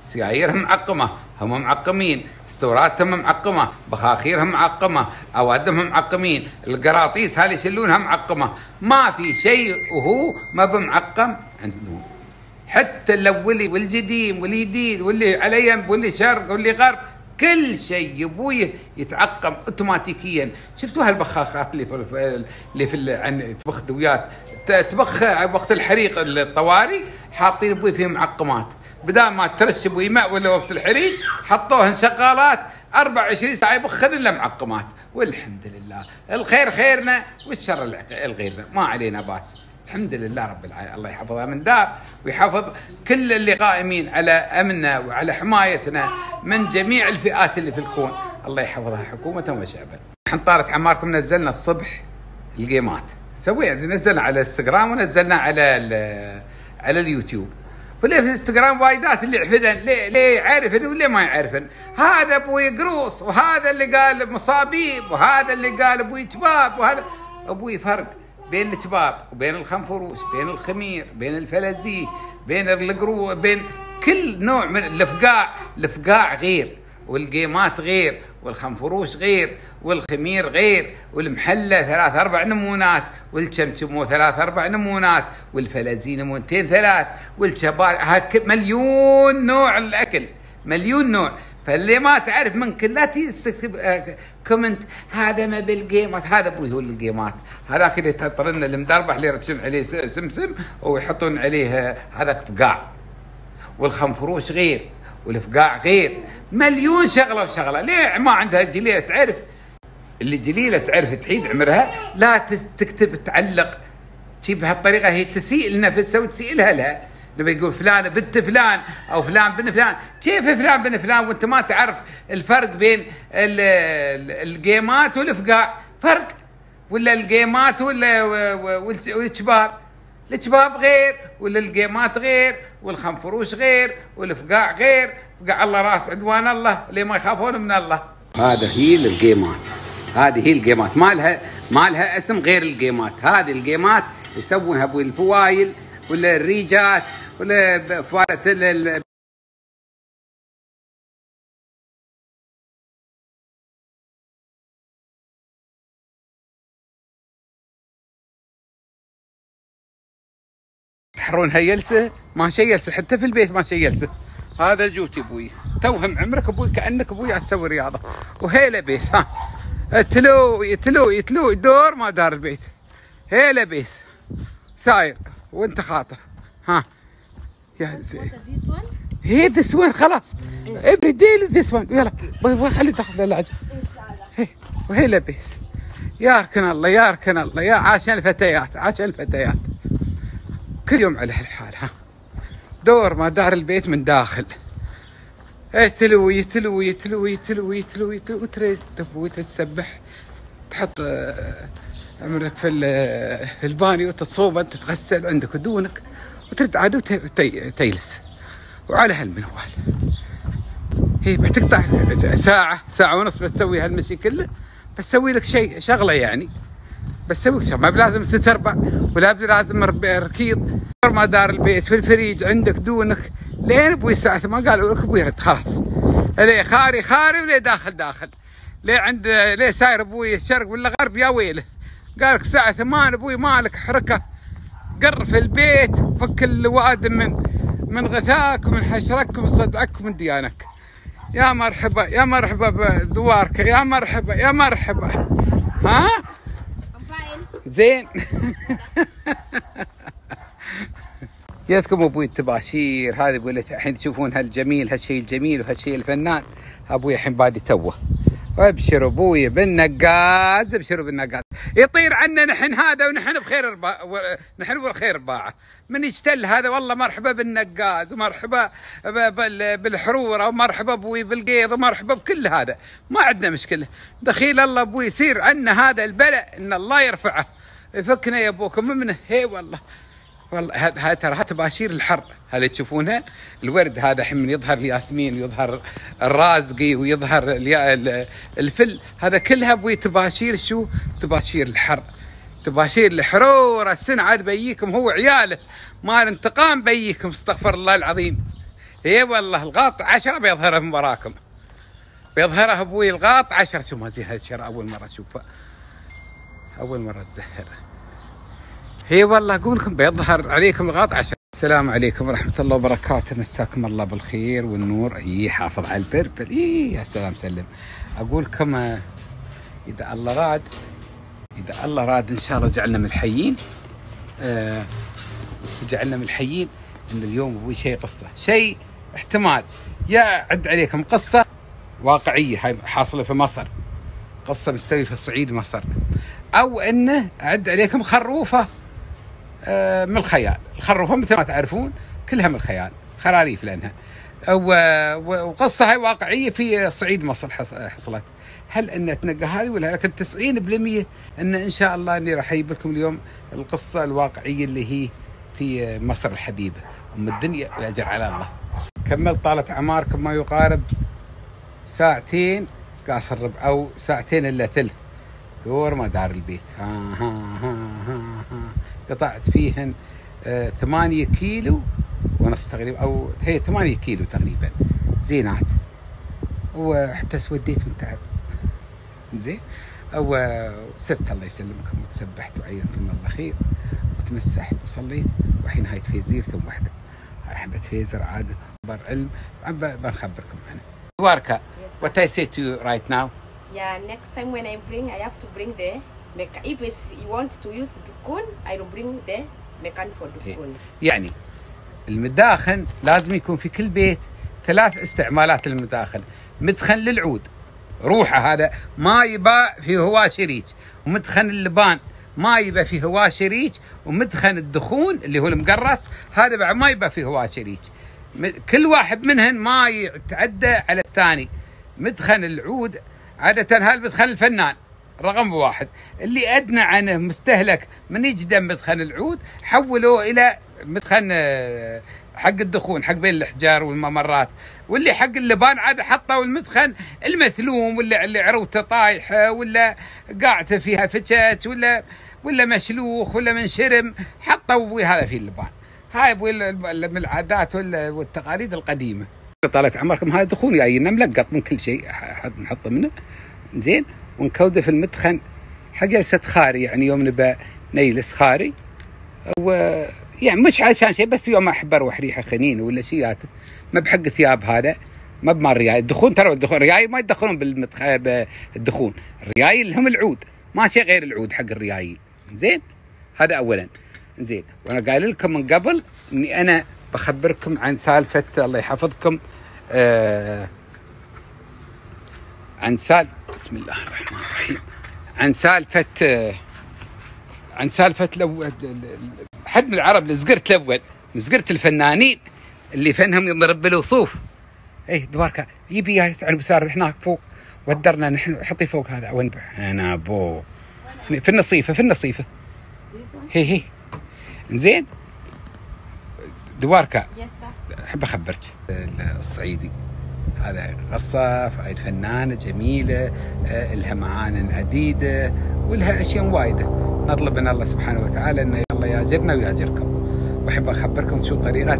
سياييرهم معقمة هم معقمين. ستوراتهم معقمة بخاخيرهم معقمة أوادمهم معقمين. القراطيس هذه يشلونها معقمة؟ ما في شيء وهو ما بمعقم عندهم. حتى الأولي والجديم والجديد واللي على يم واللي شرق واللي غرب كل شيء يبوي يتعقم اوتوماتيكيا. شفتوا هالبخاخات اللي في اللي في عن تبخ دويات؟ تبخ وقت الحريق الطواري حاطين أبوي فيهم معقمات. بدال ما ترش أبوي ماء ولا وقت الحريق حطوهن شغالات 24 ساعة يبخن إلا معقمات. والحمد لله. الخير خيرنا والشر الغيرنا. ما علينا باس. الحمد لله رب العالمين. الله يحفظها من دار ويحفظ كل اللي قائمين على أمننا وعلى حمايتنا من جميع الفئات اللي في الكون. الله يحفظها حكومة وشعبا. إحنا طارت عماركم نزلنا الصبح الجيمات سوينا نزلنا على الانستغرام ونزلنا على على اليوتيوب. واللي في الانستغرام وايدات اللي يعرفن؟ ليه ليه يعرفن واللي ما يعرفن؟ هذا أبوي قروص وهذا اللي قال مصابيب وهذا اللي قال أبوي شباب وهذا أبوي فرق. بين الشباب وبين الخنفروش بين الخمير بين الفلازيه بين القرو بين كل نوع من الفقاع الفقاع غير والقيمات غير والخنفروش غير والخمير غير والمحلة ثلاث أربع نمونات والشمشمو ثلاث أربع نمونات والفلازين نمونتين ثلاث والشباب هك- مليون نوع الأكل. مليون نوع. فاللي ما تعرف ممكن لا تكتب آه، comment هذا ما بالجيمات هذا أبوي هو الجيمات. هذاك اللي تحط لنا المدربح اللي يرسم عليه سمسم ويحطون عليه آه، هذاك فقاع. والخنفروش غير والفقاع غير. مليون شغلة وشغلة. ليه ما عندها جليلة تعرف؟ اللي جليلة تعرف تعيد عمرها لا تكتب تعلق. شي بهالطريقة هي تسيء لنفسها وتسيء لها لها لما يقول فلان بنت فلان أو فلان بن فلان. كيف فلان بن فلان وأنت ما تعرف الفرق بين ال- ال- الجيمات والفقاع فرق. ولا الجيمات ولا والشباب الشباب غير ولا الجيمات غير والخنفروش غير والفقاع غير. فقع الله راس عدوان الله اللي ما يخافون من الله. هذا هي الجيمات. هذه هي الجيمات. ما لها ما لها اسم غير الجيمات. هذه الجيمات يسوونها أبو الفوايل ولا الريجات ولا هيلسه ما شيلسه حتى في البيت ما شيلسه هذا جوتي أبوي. توهم عمرك أبوي كأنك أبوي قاعد تسوي رياضة. وهيله بيس ها. تلو يتلو يتلو دور ما دار البيت. هيله بيس. ساير وانت خاطف ها. يا هي ذس وين خلاص. افري دي ذس وين يلا خلي تاخذ العلاج هي وهي لبس. ياركن الله ياركن الله يا عاشان الفتيات عاشان الفتيات. كل يوم على هالحال ها. دور ما دار البيت من داخل. إيه تلو يتلو يتلو يتلو يتلو يتلو وتريز تبوي تتسبح تحط آه، عمرك في في البانيو تتصوب أنت تغسل عندك هدونك وترد عاد وتجلس وعلى هالمنوال. هي بتقطع ساعة ساعة ونص بتسوي هالمشي كله بتسوي لك شيء شغلة يعني. بسوي لك شغلة. ما بلازم تتربع ولا بلازم ركيض. ما دار البيت في الفريج عندك دونك. لين أبوي الساعة 8 قالوا لك أبوي رد خلاص. ليه خاري خاري وليه داخل داخل. ليه عند ليه ساير أبوي الشرق ولا غرب يا ويله؟ قال لك الساعة 8 أبوي مالك حركة. قر في البيت فك الوادم من من غثاك ومن حشرك ومن صدعك ومن ديانك. يا مرحبا يا مرحبا بدوارك يا مرحبا يا مرحبا. ها؟ زين. جيتكم أبوي التباشير هذا يقول لك الحين تشوفون هالجميل هالشيء الجميل وهالشيء الفنان. أبوي الحين بادي توه. ابشروا أبوي بالنقاز ابشروا بالنقاز. يطير عنا نحن هذا ونحن بخير ربا نحن بالخير باعه من يجتل هذا والله مرحبا بالنقاز ومرحبا بالحرورة ومرحبا أبوي بالقيض ومرحبا بكل هذا. ما عندنا مشكلة. دخيل الله أبوي يصير عنا هذا البلاء إن الله يرفعه. يفكنا يا أبوكم منه هي والله. والله ترى تباشير الحر. هذا تشوفونها الورد هذا الحين يظهر الياسمين يظهر الرازقي ويظهر الفل. هذا كلها أبوي تباشير شو؟ تباشير الحر. تباشير الحرور. السنة عاد بيكم هو عياله. مال انتقام بيكم استغفر الله العظيم. إي والله الغاط عشرة بيظهرها من وراكم. بيظهرها أبوي الغاط عشرة. شو ما زين هذا الشرع أول مرة أشوفه. أول مرة تزهر هي والله أقول لكم بيظهر عليكم الغاط عشان. السلام عليكم ورحمة الله وبركاته. مساكم الله بالخير والنور. اي حافظ على البربر. اي يا سلام سلم. أقول لكم آه، إذا الله راد إذا الله راد إن شاء الله جعلنا من الحيين. آه جعلنا من الحيين إن اليوم أبوي شيء قصة شيء احتمال. يا عد عليكم قصة واقعية هاي حاصلة في مصر. قصة مستوي في صعيد مصر. أو إنه اعد عليكم خروفة. من الخيال. الخروفة مثل ما تعرفون كلها من الخيال خراريف لأنها. و- و- وقصة هاي واقعية في صعيد مصر حص- حصلت. هل إن تنقى هذه ولا لكن 90% إن إن شاء الله إني راح أجيب لكم اليوم القصة الواقعية اللي هي في مصر الحبيبه أم الدنيا والاجر على الله. كمل طالت اعماركم ما يقارب ساعتين قاص الربع أو ساعتين إلا ثلث. دور ما دار البيت. ها ها ها ها, ها. قطعت فيهن آه ثمانية كيلو ونص تقريبا أو هي ثمانية كيلو تقريبا. زينات وحتى سوديت من تعب. زين. وسرت الله يسلمكم وتسبحت وعينكم الله خير وتمسحت وصليت والحين هاي تفيزيرتم واحدة هاي حبة فيزر عاد بر علم. بنخبركم عنها واركا what I say to you right now? Yeah, next time when I bring, I have to bring the mecha. If you want to use dukun, I will bring the mechanic for dukun. يعني المداخن لازم يكون في كل بيت ثلاث استعمالات للمداخن. مدخن للعود روحه هذا ما يباع في هواه شريك. ومدخن اللبان ما يبقى في هواه شريك. ومدخن الدخون اللي هو المقرص هذا بعد ما يبقى في هواه شريك. م- كل واحد منهن ما يتعدى على الثاني. مدخن العود عادة هذا مدخن الفنان. رقم واحد. اللي أدنى عنه مستهلك من يجدم مدخن العود حولوه إلى مدخن آه، حق الدخون حق بين الأحجار والممرات. واللي حق اللبان عاد حطوا المدخن المثلوم ولا اللي عروته طايحة ولا قاعته فيها فتشات ولا ولا مشلوخ ولا منشرم حطوا هذا في اللبان. هاي من العادات وال- والتقاليد القديمة. طالت عمركم هاي دخون جاينا ملقط من كل شيء نحطه منه. زين؟ ونكوده في المدخن حق جلسه خاري يعني يوم نبى نيلس خاري. و يعني مش عشان شيء بس يوم أحب أروح ريحة خنينه ولا شيء ما بحق ثياب هذا ما بمال رياي. الدخون ترى الدخون الرياي ما يدخلون بالمدخ... بالدخون. الرياي اللي هم العود. ما شيء غير العود حق الريايين زين؟ هذا اولا. زين. وأنا قايل لكم من قبل إني أنا بخبركم عن سالفة الله يحفظكم آه عن سال بسم الله الرحمن الرحيم. عن سالفة آه عن سالفة لو حد من العرب لزقرت الأول زقرت الفنانين اللي فنهم ينضرب بالوصوف إيه دواركا يبي يعني بسار هناك فوق ودرنا نحن حطي فوق هذا وين أنا أبو. في النصيفة في النصيفة. هي هي. زين دواركا. أحب أخبرك. الصعيدي. هذا قصة هاي فنانة جميلة آه، لها معان عديدة ولها أشياء وايدة. نطلب من الله سبحانه وتعالى أنه الله ياجرنا وياجركم وأحب أخبركم شو طريقة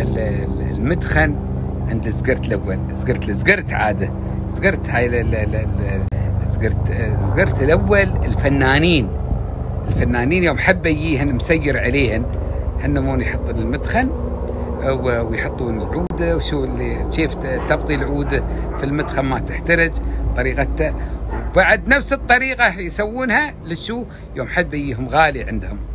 ال- ال- المدخن عند زقرت الأول. زقرت زقرت عادة. زقرت هاي زقرت زقرت الأول الفنانين. الفنانين يوم حبه يجيهن مسير عليهن هنمون يحطون المدخن. و- ويحطون العودة وشو اللي كيف تبطي العودة في المدخن ما تحترج طريقته. وبعد نفس الطريقة يسوونها للشو يوم حد يجيهم غالي عندهم.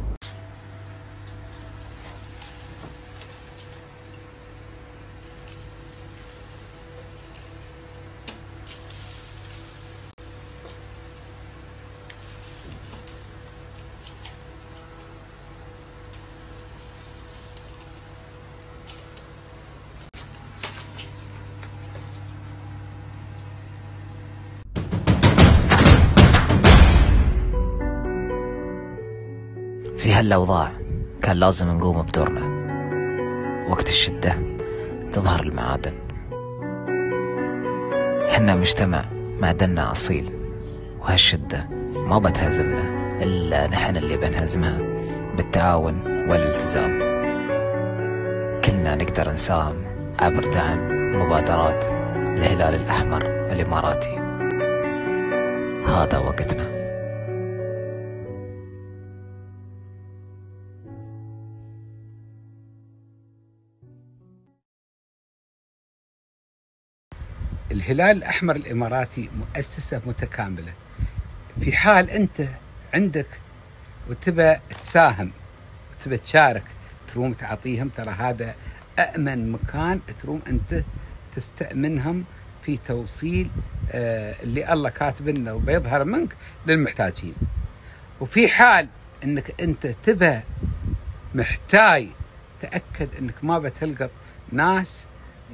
هالأوضاع كان لازم نقوم بدورنا. وقت الشدة تظهر المعادن. حنا مجتمع معدننا أصيل وهالشدة ما بتهزمنا إلا نحن اللي بنهزمها بالتعاون والالتزام. كلنا نقدر نساهم عبر دعم مبادرات الهلال الأحمر الإماراتي. هذا وقتنا. الهلال الأحمر الإماراتي مؤسسة متكاملة. في حال أنت عندك وتبى تساهم وتبى تشارك تروم تعطيهم ترى هذا أأمن مكان تروم أنت تستأمنهم في توصيل آه، اللي الله كاتب لنا وبيظهر منك للمحتاجين. وفي حال أنك أنت تبى محتاج تأكد أنك ما بتلقط ناس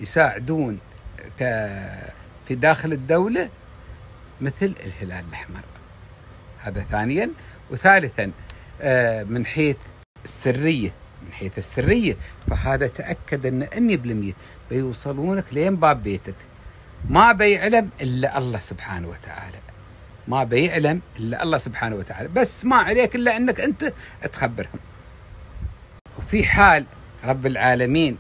يساعدون في داخل الدولة مثل الهلال الأحمر. هذا ثانيا. وثالثا آه، من حيث السرية من حيث السرية فهذا تأكد أن 100% بيوصلونك لين باب بيتك. ما بيعلم إلا الله سبحانه وتعالى. ما بيعلم إلا الله سبحانه وتعالى. بس ما عليك إلا أنك أنت تخبرهم. وفي حال رب العالمين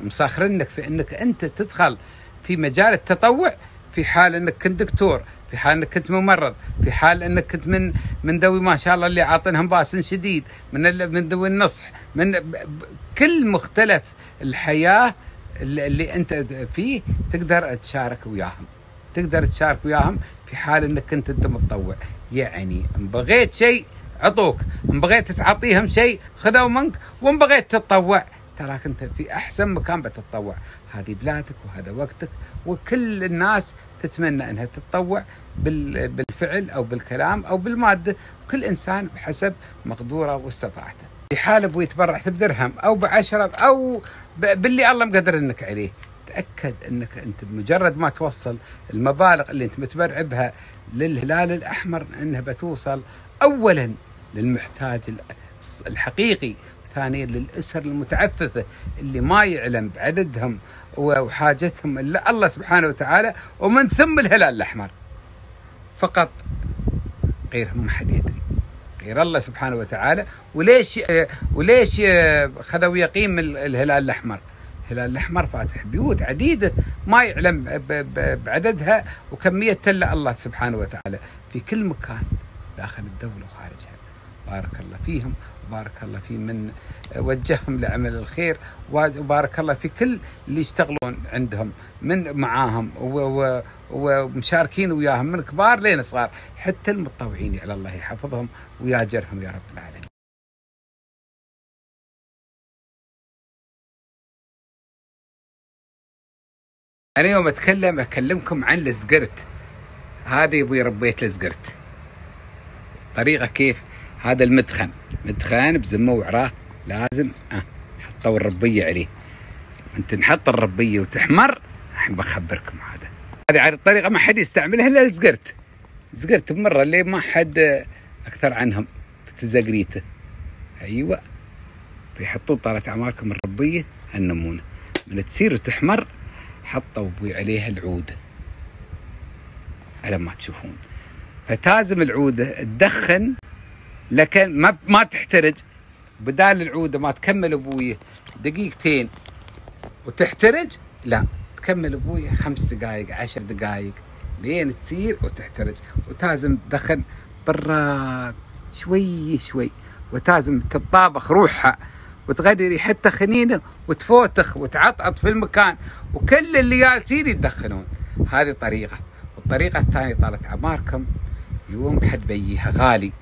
مسخرنك في إنك أنت تدخل في مجال التطوع في حال إنك كنت دكتور في حال إنك كنت ممرض في حال إنك كنت من من ذوي ما شاء الله اللي عاطينهم باس شديد من من ذوي النصح من كل مختلف الحياة اللي أنت فيه تقدر تشارك وياهم. تقدر تشارك وياهم في حال إنك كنت أنت متطوع. يعني إن بغيت شيء عطوك إن بغيت تعطيهم شيء خذوا منك وإن بغيت تتطوع تراك انت في أحسن مكان بتتطوع. هذه بلادك وهذا وقتك وكل الناس تتمنى إنها تتطوع بال- بالفعل أو بالكلام أو بالمادة. كل إنسان بحسب مقدوره واستطاعته. في حال أبوي يتبرع بدرهم أو بعشرة أو باللي الله مقدر إنك عليه تأكد إنك أنت بمجرد ما توصل المبالغ اللي أنت متبرع بها للهلال الأحمر إنها بتوصل اولا للمحتاج ال- الحقيقي ثانيا للأسر المتعففة اللي ما يعلم بعددهم وحاجتهم إلا الله سبحانه وتعالى ومن ثم الهلال الأحمر. فقط غيرهم ما حد يدري. غير الله سبحانه وتعالى. وليش وليش خذوا يقيم ال- الهلال الأحمر؟ الهلال الأحمر فاتح بيوت عديدة ما يعلم بعددها وكمية إلا الله سبحانه وتعالى. في كل مكان داخل الدولة وخارجها. بارك الله فيهم. وبارك الله في من وجههم لعمل الخير وبارك الله في كل اللي يشتغلون عندهم من معاهم ومشاركين وياهم من كبار لين صغار حتى المتطوعين على الله يحفظهم وياجرهم يا رب العالمين. أنا يوم أتكلم أكلمكم عن الزقرت. هذه أبوي ربيت الزقرت. طريقة كيف؟ هذا المدخن. مدخن بزمه وعراه لازم أه حطوا الربية عليه. انت نحط الربية وتحمر الحين بخبركم هذا. هذه على الطريقة ما حد يستعملها إلا الزقرت. زقرت بمرة اللي ما حد أكثر عنهم بتزقريته أيوه. بيحطون طالت أعماركم الربية النمونة من تصير وتحمر حطوا أبوي عليها العوده على ما تشوفون. فتازم العوده تدخن. لكن ما ما تحترج. بدال العودة ما تكمل أبوي دقيقتين. وتحترج؟ لا تكمل أبوي خمس دقائق عشر دقائق لين تصير وتحترج. وتازم تدخن براد. شوي شوي. وتازم تتطابخ روحها. وتغدي ريحتها خنينة وتفوتخ وتعطعط في المكان. وكل اللي جالسين يتدخنون هذه طريقة. والطريقة الثانية طالت عماركم. يوم حد بيها غالي.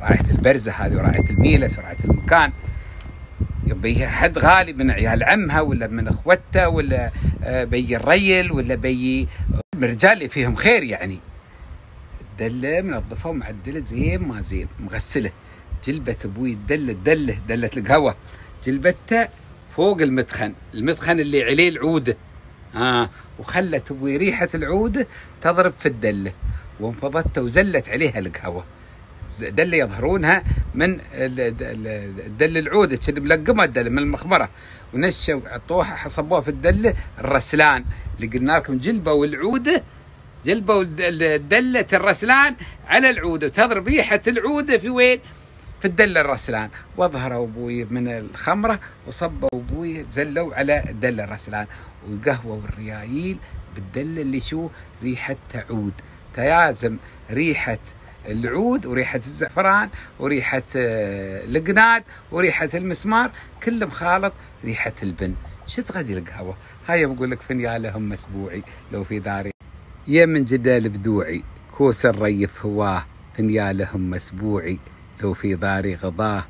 راعية البرزة هذه وراعية الميلس وراعية المكان. يبيها حد غالي من عيال عمها ولا من اخوتها ولا آه، بي الريل ولا بي الرجال اللي فيهم خير يعني. دله منظفة ومعدلة زين ما زين مغسلة. جلبة أبوي الدله دلة دلة القهوة. جلبته فوق المدخن المدخن اللي عليه العوده آه وخلت أبوي ريحة العوده تضرب في الدلة. وانفضته وزلت عليها القهوة. دله يظهرونها من ال- ال- الدله العوده كان ملقمه الدله من المخمرة. ونشوا عطوها حصبوها في الدله الرسلان. اللي قلنا لكم جلبوا العوده جلبوا الد- الدله الرسلان على العوده وتضرب ريحة العوده في وين؟ في الدله الرسلان. واظهروا أبوي من الخمرة وصبوا أبوي زلوا على الدله الرسلان. وقهووا الريايل بالدله اللي شو؟ ريحتها عود تيازم ريحة العود وريحة الزعفران وريحة آه، القناد وريحة المسمار كله مخالط ريحة البن. شو تغدي القهوة؟ هاي بقول لك فنيالهم مسبوعي لو في داري. يا من جدال بدوعي كوس الريف هواه فنيالهم مسبوعي لو في داري غضاه.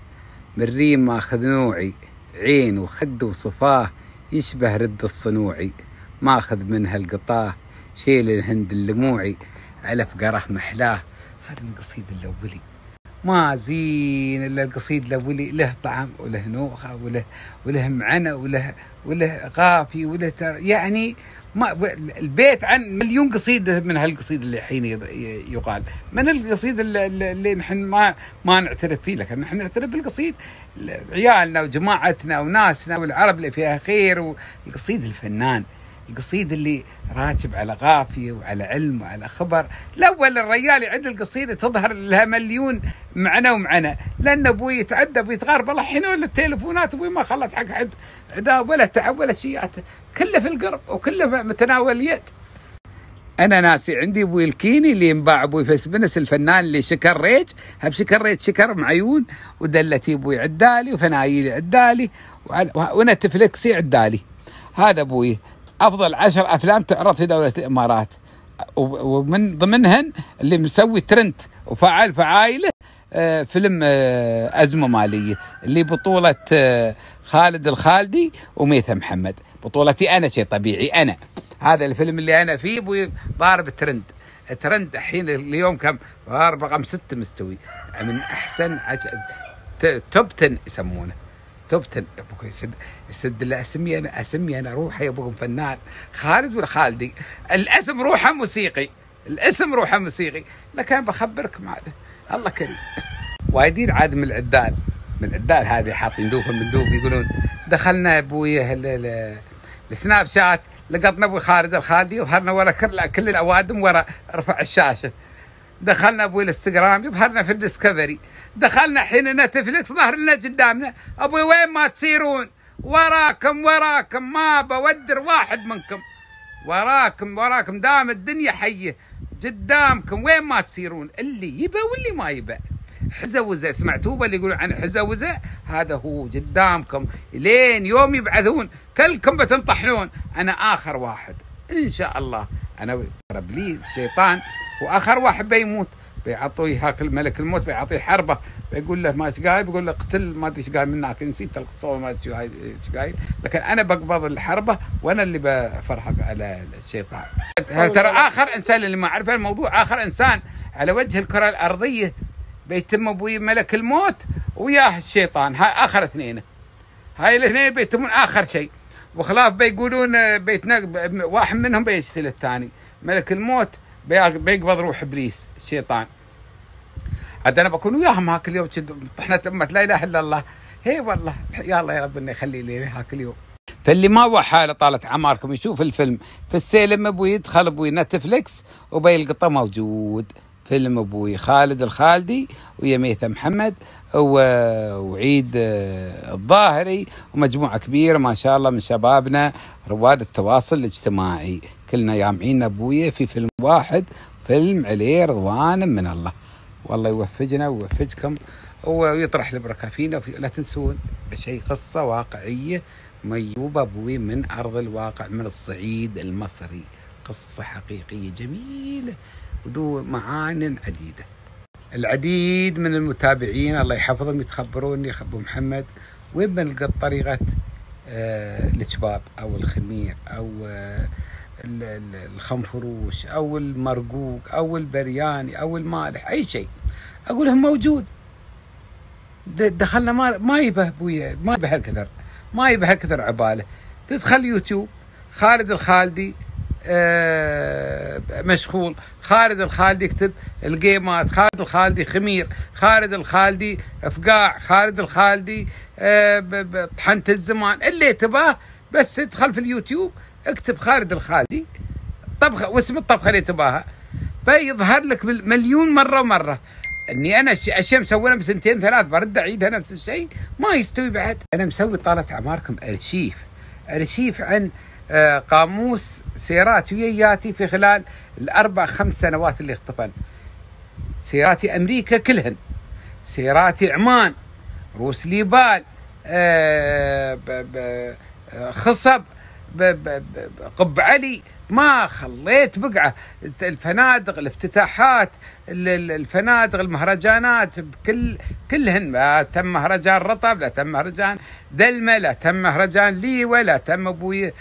من ريم ماخذ نوعي عين وخد وصفاه يشبه رد الصنوعي ماخذ منها القطاه. شيل الهند اللموعي على فقره محلاه. هذا من قصيد الأولي. ما زين إلا القصيد الأولي له طعم وله نوخة وله وله معنى وله وله غافي وله تر يعني ما البيت عن مليون قصيده من هالقصيد اللي الحين يقال. من القصيد اللي, اللي نحن ما ما نعترف فيه لكن نحن نعترف بالقصيد. عيالنا وجماعتنا وناسنا والعرب اللي فيها خير والقصيد الفنان. القصيد اللي راكب على غافية وعلى علم وعلى خبر. الأول الرجال يعد القصيدة تظهر لها مليون معنى ومعنى لأن أبوي يتعدى ويتغارب الله حين التليفونات أبوي ما خلت حق حد عدا ولا تعب ولا شيئات كله في القرب وكله في متناول اليد. أنا ناسي عندي أبوي الكيني اللي ينباع أبوي فسبنس الفنان اللي شكر ريج. هب شكر ريج شكر معيون ودلتي أبوي عدالي وفنايلي عدالي ونتفلكسي عدالي هذا أبوي. أفضل عشر أفلام تعرض في دولة الإمارات. و- ومن ضمنهن اللي مسوي ترند وفعال فعايله آه، فيلم آه، أزمة مالية اللي بطولة آه، خالد الخالدي وميثم محمد. بطولتي أنا شيء طبيعي أنا. هذا الفيلم اللي أنا فيه ضارب trend. trend الحين اليوم كم؟ ضارب رقم ستة مستوي. من أحسن عج... top 10 يسمونه. top 10 يا أبوك يسد يسد له أسمي أنا أسمي أنا روحي ابوكم فنان. خالد ولا خالدي؟ الاسم روحه موسيقي. الاسم روحه موسيقي. لكن بخبركم هذا الله كريم. وايدين عاد من العدال. من العدال هذه حاطين دوفه من دوب يقولون دخلنا أبوي ال- ال- السناب شات لقطنا أبوي خالد الخالدي يظهرنا ورا كل الأوادم ورا رفع الشاشة. دخلنا أبوي الإنستغرام يظهرنا في الديسكفري. دخلنا حين نتفلكس ظهر لنا قدامنا. أبوي وين ما تسيرون وراكم وراكم ما بودر واحد منكم. وراكم وراكم دام الدنيا حية. قدامكم وين ما تسيرون اللي يبى واللي ما يبى. حزوزه سمعتوه اللي يقولون عن حزوزه هذا هو قدامكم. لين يوم يبعثون كلكم بتنطحنون. أنا آخر واحد. إن شاء الله. أنا ضرب لي الشيطان وآخر واحد بيموت. بيعطوه هاك الملك الموت بيعطيه حربة. بيقول له ما إيش قايل؟ بيقول له اقتل ما أدري إيش قايل منك نسيت القصة ما أدري إيش قايل؟ لكن أنا بقبض الحربة وأنا اللي بفرحب على الشيطان. ترى آخر إنسان اللي ما أعرف الموضوع آخر إنسان على وجه الكرة الأرضية بيتم أبوي ملك الموت وياه الشيطان. هاي آخر اثنين. هاي الاثنين بيتمون آخر شيء. وخلاف بيقولون بيتنق واحد منهم بيقتل الثاني. ملك الموت بيقبض روح إبليس الشيطان. عاد أنا بكون وياهم هاك اليوم طحنت امه لا إله إلا الله. هي والله يا الله يا رب انه يخلي لي هاك اليوم. فاللي ما هو حاله طالت عماركم يشوف الفيلم. في السيلم أبوي يدخل أبوي نتفليكس وبيلقطه موجود. فيلم أبوي خالد الخالدي ويا ميثم محمد وعيد آه، الظاهري ومجموعة كبيرة ما شاء الله من شبابنا رواد التواصل الاجتماعي. كلنا جامعين أبويا في فيلم واحد فيلم عليه رضوان من الله. والله يوفقنا ويوفقكم ويطرح البركه فينا وفي لا تنسون شيء قصة واقعية ميوبه أبوي من أرض الواقع من الصعيد المصري. قصة حقيقية جميلة وذو معان عديدة. العديد من المتابعين الله يحفظهم يتخبروني يا أبو محمد. وين بنلقى طريقه آه أو الخمير أو آه الخنفروش أو المرقوق أو البرياني أو المالح أي شيء. أقول لهم موجود. دخلنا ما ما يبه ابويا ما يبه هالكثر ما يبه هالكثر عبالة. تدخل يوتيوب خالد الخالدي آه مشغول. خالد الخالدي يكتب الجيمات خالد الخالدي خمير. خالد الخالدي أفقاع. خالد الخالدي آه طحنة الزمان. اللي تباه بس ادخل في اليوتيوب اكتب خالد الخالدي طبخة واسم الطبخة اللي تباها بيظهر لك مليون مرة ومرة إني أنا اشياء مسويها بسنتين ثلاث برد أعيدها نفس الشيء ما يستوي بعد. أنا مسوي طالت أعماركم أرشيف أرشيف عن آه، قاموس سيرات وياتي في خلال الأربع خمس سنوات اللي اختفن. سيراتي أمريكا كلهن سيراتي عمان روس ليبال آه، آه، خصب. قب علي. ما خليت بقعة. الفنادق الافتتاحات ال- ال- الفنادق المهرجانات بكل كلهن. لا تم مهرجان رطب لا تم مهرجان دلمة لا تم مهرجان ليوة لا تم أبوي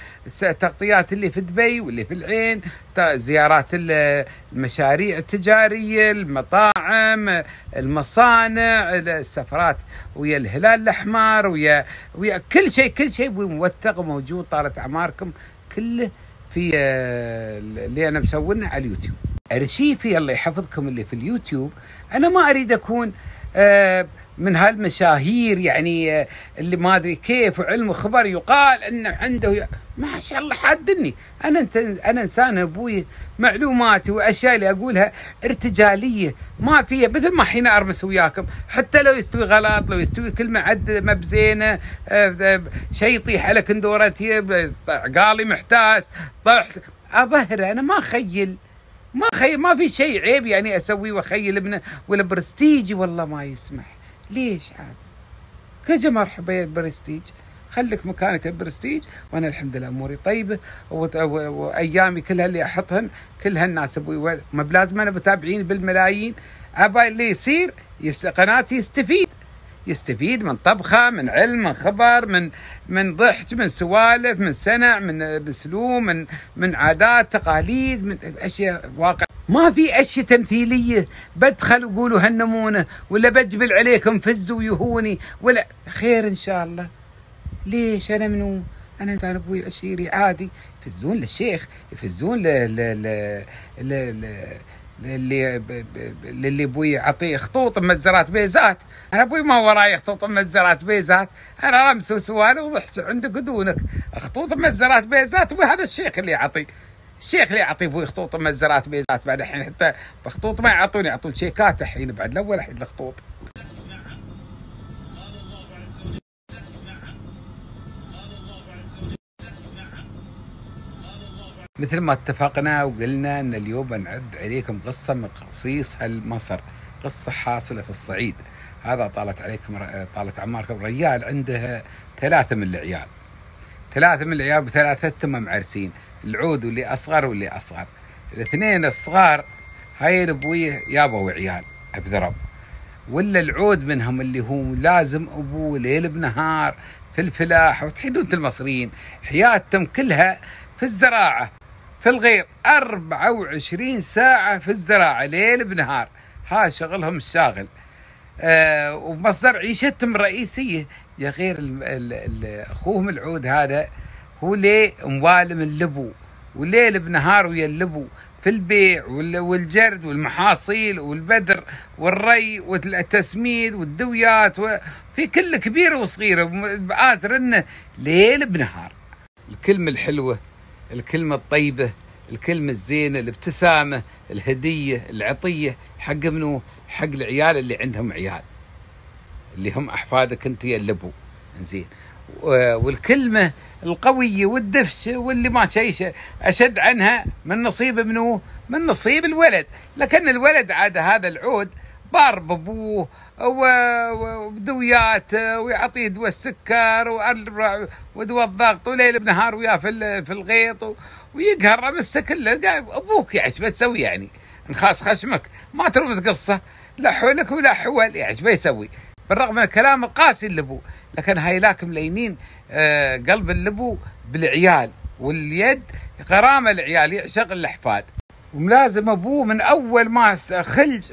تغطيات اللي في دبي واللي في العين زيارات ال- المشاريع التجارية المطاعم المصانع السفرات ويا الهلال الأحمر ويا ويا كل شيء كل شيء موثق وموجود طالت أعماركم كله في آه، اللي أنا مسوينه على اليوتيوب. ارشيفي الله يحفظكم اللي في اليوتيوب. أنا ما أريد أكون من هالمشاهير يعني آه، اللي ما أدري كيف وعلم وخبر يقال إنه عنده ما شاء الله حادني. أنا أنا إنسان أبوي معلوماتي وأشياء اللي أقولها ارتجالية ما فيها مثل ما حين أرمس وياكم. حتى لو يستوي غلط لو يستوي كلمة عد ما بزينة آه، آه، شيء يطيح على كندورتي قالي محتاس طحت أظهر أنا ما أخيل. ما خي ما في شيء عيب يعني اسويه وأخيل ابنه ولا برستيجي والله ما يسمح. ليش عاد؟ كجا مرحبا برستيج. خليك مكانك البرستيج وأنا الحمد لله أموري طيبة. وأيامي كلها اللي أحطهن كلها الناس أبوي ما بلازم أنا متابعين بالملايين. أبا اللي يصير. قناتي يستفيد. يستفيد من طبخة من علم من خبر من من ضحك من سوالف من سنع من بسلوم من من عادات تقاليد من أشياء واقع. ما في أشياء تمثيلية بدخل وقولوا هالنمونة ولا بجبل عليكم فز ويهوني ولا خير إن شاء الله. ليش أنا منو؟ أنا إنسان أبوي عشيري عادي. يفزون للشيخ يفزون ل ل ل ل ل ب- للي أبوي يعطيه خطوط مزرات بيزات. أنا أبوي ما وراي خطوط مزرات بيزات. أنا رمس وسوالف وضحك عندك ودونك. خطوط مزرات بيزات أبوي هذا الشيخ اللي يعطي. الشيخ اللي يعطي أبوي خطوط مزرات بيزات بعد الحين. حتى بخطوط ما يعطوني يعطون شيكات الحين بعد الأول الحين الخطوط. مثل ما اتفقنا وقلنا أن اليوم بنعد عليكم قصة من قصيص هالمصر قصة حاصلة في الصعيد. هذا طالت عليكم طالت عماركم ريال عنده ثلاثة من العيال. ثلاثة من العيال بثلاثتهم معرسين. العود واللي أصغر واللي أصغر. الاثنين الصغار هاي الأبوية يابوا عيال ابذروا ولا العود منهم اللي هو لازم أبوه ليل بنهار في الفلاح وتحدون أنتم المصريين حياتهم كلها في الزراعة. في الغير 24 ساعة في الزراعة ليل بنهار. ها شغلهم الشاغل. آه ومصدر عيشتهم الرئيسية يا غير أخوهم العود هذا هو ليه موالم اللبو. وليل بنهار ويا اللبو. في البيع وال- والجرد والمحاصيل والبدر والري والتسميد والدويات وفي كل كبيرة وصغيرة. بآزر إنه ليل بنهار. الكلمة الحلوة الكلمة الطيبة الكلمة الزينة الابتسامة الهدية العطية حق منو؟ حق العيال اللي عندهم عيال اللي هم أحفادك أنت يا الأبو زين والكلمة القوية والدفشة واللي ما شيء أشد عنها من نصيب منو؟ من نصيب الولد. لكن الولد عاد هذا العود بار بابوه و- ودويات ويعطيه دواء السكر ودواء الضغط وليل بنهار وياه في ال- في الغيط ويقهر رمسته كله. أبوك يعني إيش بتسوي يعني. نخاس خشمك. ما تروم تقصه لا حولك ولا حول يعني إيش بيسوي بالرغم من الكلام القاسي اللبو لكن هاي لاك ملينين آه، قلب اللبو بالعيال. واليد غرامة العيال. يعشق الأحفاد. وملازم ابوه من اول ما خلج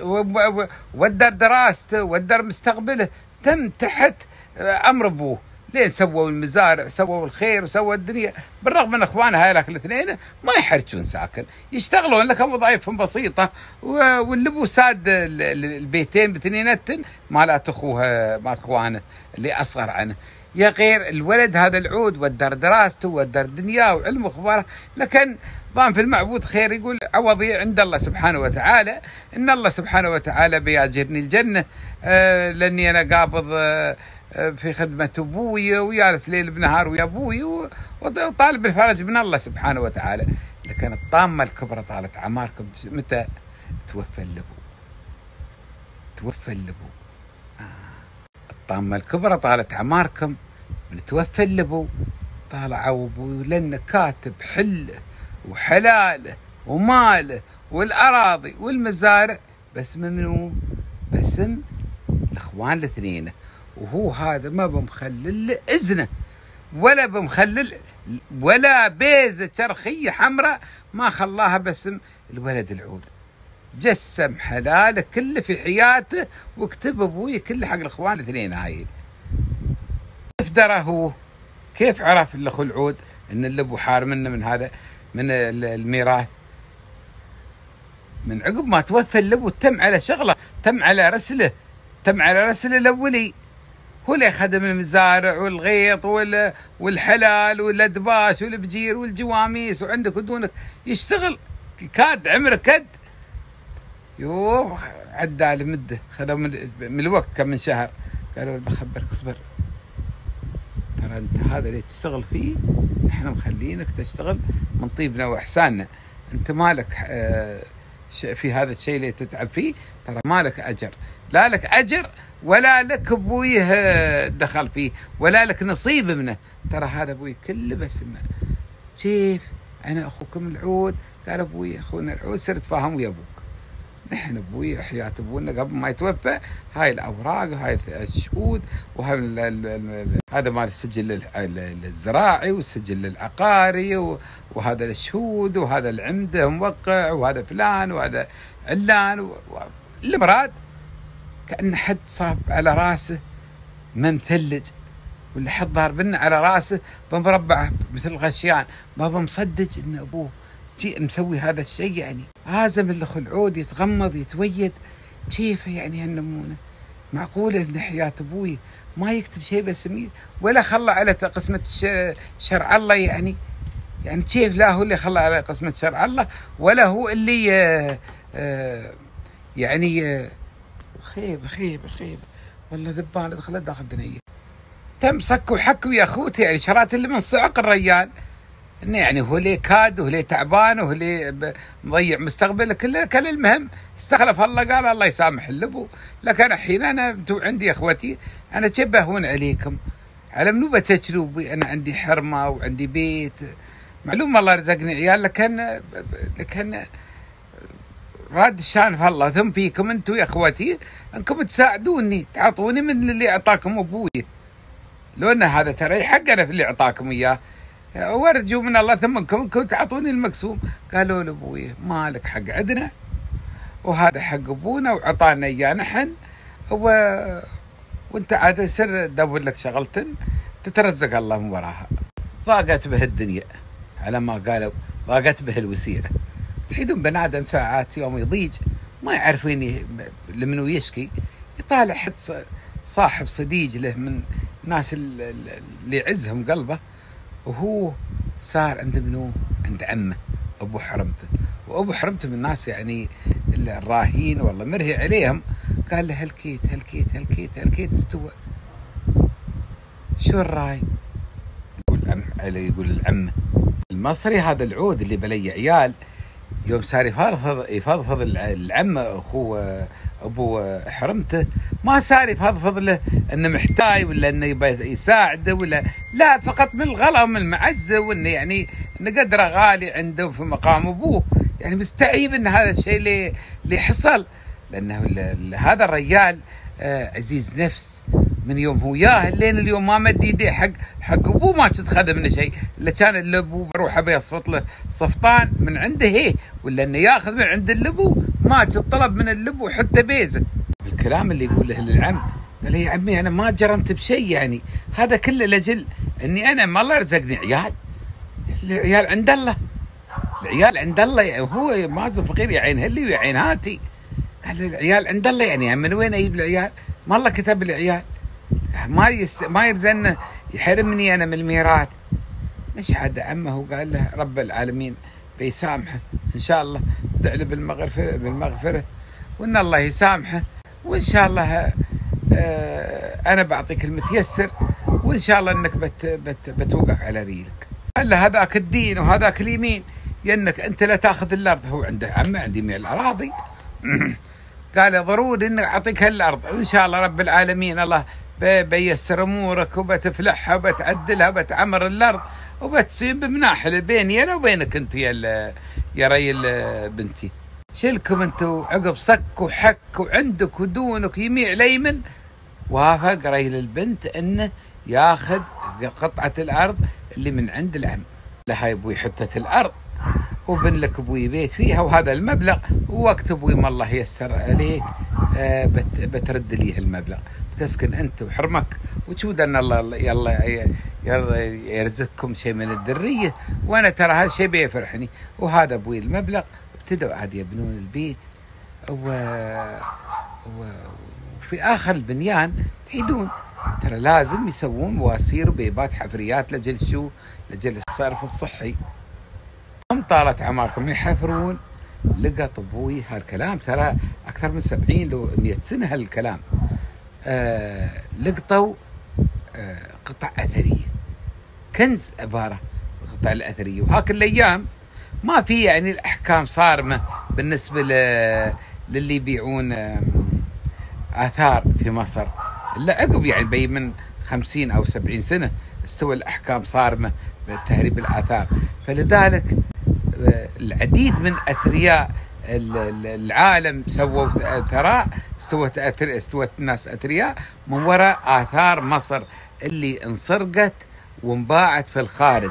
ودر دراسته ودر مستقبله تم تحت آه، أمر ابوه. لين سووا المزارع سووا الخير وسووا الدنيا؟ بالرغم من اخوانه هايلاك الاثنين ما يحرجون ساكن. يشتغلون لك وظائفهم بسيطة. و- واللي ساد ال- ال- البيتين باثنينتن مالات اخوها مال اخوانه اللي أصغر عنه. يا غير الولد هذا العود ودر دراسته ودر دنياه وعلم اخباره لكن ضام في المعبود خير يقول عوضي عند الله سبحانه وتعالى. إن الله سبحانه وتعالى بياجرني الجنة. آه لأني أنا قابض آه، في خدمة أبوي ويالس ليل بنهار ويا أبوي وطالب الفرج من الله سبحانه وتعالى. لكن الطامة الكبرى طالت عماركم متى؟ توفى اللبو توفى اللبو الطامة الكبرى طالت عماركم من توفى اللبو طالعوا أبوي لنا كاتب حله وحلاله وماله والأراضي والمزارع. بس منو؟ باسم الإخوان الاثنين. وهو هذا ما بمخلل له إذنه ولا بمخلل ولا بيزة شرخية حمراء ما خلاها باسم الولد العود. جسم حلاله كله في حياته وكتب أبوي كله حق الإخوان الاثنين هاي. كيف درى هو؟ كيف عرف الأخو العود إن الابو حار منه من هذا من ال- الميراث؟ من عقب ما توفى الابو تم على شغله تم على رسله تم على رسله الأولي. هو اللي خدم المزارع والغيط وال- والحلال والادباش والبجير والجواميس وعندك ودونك. يشتغل كاد عمره كد يوه عدى على مده خذوا من, الوقت كم من شهر. قالوا بخبرك اصبر. ترى أنت هذا اللي تشتغل فيه إحنا مخلينك تشتغل من طيبنا وإحساننا. أنت مالك آه، في هذا الشيء اللي تتعب فيه؟ ترى مالك أجر. لا لك أجر ولا لك أبويه دخل فيه ولا لك نصيب منه. ترى هذا أبوي كله بس إنه كيف؟ أنا أخوكم العود. قال أبوي أخونا العود صرت فاهم ويا أبوك. نحن أبوي حياة أبونا قبل ما يتوفى. هاي الأوراق وهاي الشهود وهاي هذا مال السجل ال- ال- الزراعي والسجل العقاري وهذا الشهود وهذا العمدة موقع وهذا فلان وهذا علان المراد كأن حد صاب على رأسه ما مثلج ولا حد ضاربنا على رأسه بمربع مثل غشيان. ما بمصدق إن أبوه جي مسوي هذا الشيء يعني. هازم الاخ العود يتغمض يتويد. كيف يعني هالنمونه؟ معقولة إن حياة أبوي ما يكتب شيء باسمي ولا خلى على قسمة ش- شرع الله يعني. يعني كيف لا هو اللي خلى على قسمة شرع الله ولا هو اللي آه، آه، يعني خيبه خيبه خيبه والله ذبان دخلت داخل دنيا. تم صك وحك ويا أخوتي يعني شرات اللي من صعق الريال انه يعني هو ليه كاد وهو ليه تعبان وهو ليه مضيع مستقبله كله كان المهم استخلف الله قال الله يسامح اللبو. لكن الحين أنا أنتم عندي أخوتي أنا كيف بهون عليكم. على منو بتجروا بي أنا عندي حرمة وعندي بيت. معلوم الله رزقني عيال لكن لكن راد الشان في الله ثم فيكم أنتم يا اخوتي أنكم تساعدوني تعطوني من اللي أعطاكم أبوي. لو أن هذا ترى حقنا في اللي أعطاكم إياه. وأرجو من الله ثم أنكم انكم تعطوني المقسوم قالوا لابوي مالك حق عندنا. وهذا حق أبونا وعطانا إياه نحن. و... وأنت عاد سر تدور لك شغلة تترزق الله من وراها. ضاقت به الدنيا. على ما قالوا ضاقت به الوسيلة. تحيدون بنادم ساعات يوم يضيج ما يعرفين لمنو يشكي يطالع حد صاحب صديق له من ناس ال- ال- اللي يعزهم قلبه وهو صار عند منو؟ عند عمه أبو حرمته وأبو حرمته من الناس يعني الراهين والله مرهي عليهم قال له هالكيت هالكيت هالكيت هالكيت استوى شو الراي؟ يقول عم يقول العمه المصري هذا العود اللي بلي عيال يوم صار يفضفض يفضفض العمه أخوه ابو حرمته. ما صار يفضفض له إنه محتاج ولا إنه يبي يساعده ولا لا فقط من الغلا ومن المعزة وإنه يعني إنه قدره غالي عنده في مقام أبوه. يعني مستعيب إن هذا الشيء اللي اللي حصل لأنه هذا الرجال آه، عزيز نفس. من يوم هو. ياه لين اليوم ما مد يديه حق حق أبوه ما كنت خذ منه شيء. الا كان اللي أبوه. بروح أبي أصفط له صفطان من عنده هي. ولا إنه ياخذ من عند الأبو. ما كنت طلب من الأبو حتى بيزه الكلام اللي يقوله للعم. قال يا عمي أنا ما جرمت بشيء يعني. هذا كله لاجل إني أنا ما الله رزقني عيال. العيال عند الله. العيال عند الله يعني. هو مازن فقير يا عين هلي ويا عين هاتي. قال العيال عند الله يعني. من وين أجيب العيال؟ ما الله كتب العيال ما يست... ما يرزقنا يحرمني أنا من الميراث. مش عاد عمه قال له رب العالمين بيسامحه. إن شاء الله له بالمغفره بالمغفرة. وإن الله يسامحه. وإن شاء الله آه أنا بعطيك المتيسر. وإن شاء الله إنك بت بت بتوقف على ريلك. قال له هذاك الدين وهذاك اليمين. ينك أنت لا تأخذ الأرض. هو عنده عمه عندي من الاراضي قال ضروري اني أعطيك هالأرض. وإن شاء الله رب العالمين الله بيسر أمورك وبتفلحها وبتعدلها وبتعمر الأرض وبتصير بمناحل بيني أنا وبينك أنت يا يا ريل بنتي. شلكم أنتوا عقب صك وحك وعندك ودونك يميع ليمن. وافق ريل البنت أنه ياخذ قطعة الأرض اللي من عند العم. لها أبوي حتة الأرض. وبن لك أبوي بيت فيها وهذا المبلغ أبوي ما الله ييسر عليك آه بت بترد لي المبلغ تسكن أنت وحرمك وتشود أن الله يلا يرزقكم شيء من الذرية وأنا ترى هذا الشيء بيفرحني. وهذا أبوي المبلغ ابتدوا عاد يبنون البيت. وفي آخر البنيان تعيدون. ترى لازم يسوون مواسير وبيبات حفريات لجل شو؟ لجل الصرف الصحي. هم طالت عماركم يحفرون. لقط أبوي هالكلام ترى أكثر من 70 لو 100 سنة هالكلام. آه لقطوا آه قطع اثريه كنز عبارة القطع الاثريه وهاك الأيام ما في يعني الأحكام صارمة بالنسبة. للي يبيعون آثار في مصر. إلا عقب يعني بي من 50 أو 70 سنة استوى الأحكام صارمة بتهريب الآثار. فلذلك العديد من أثرياء ال- ال- العالم سووا ثراء استوت أثر استوت الناس أثرياء من وراء آثار مصر اللي انسرقت وانباعت في الخارج.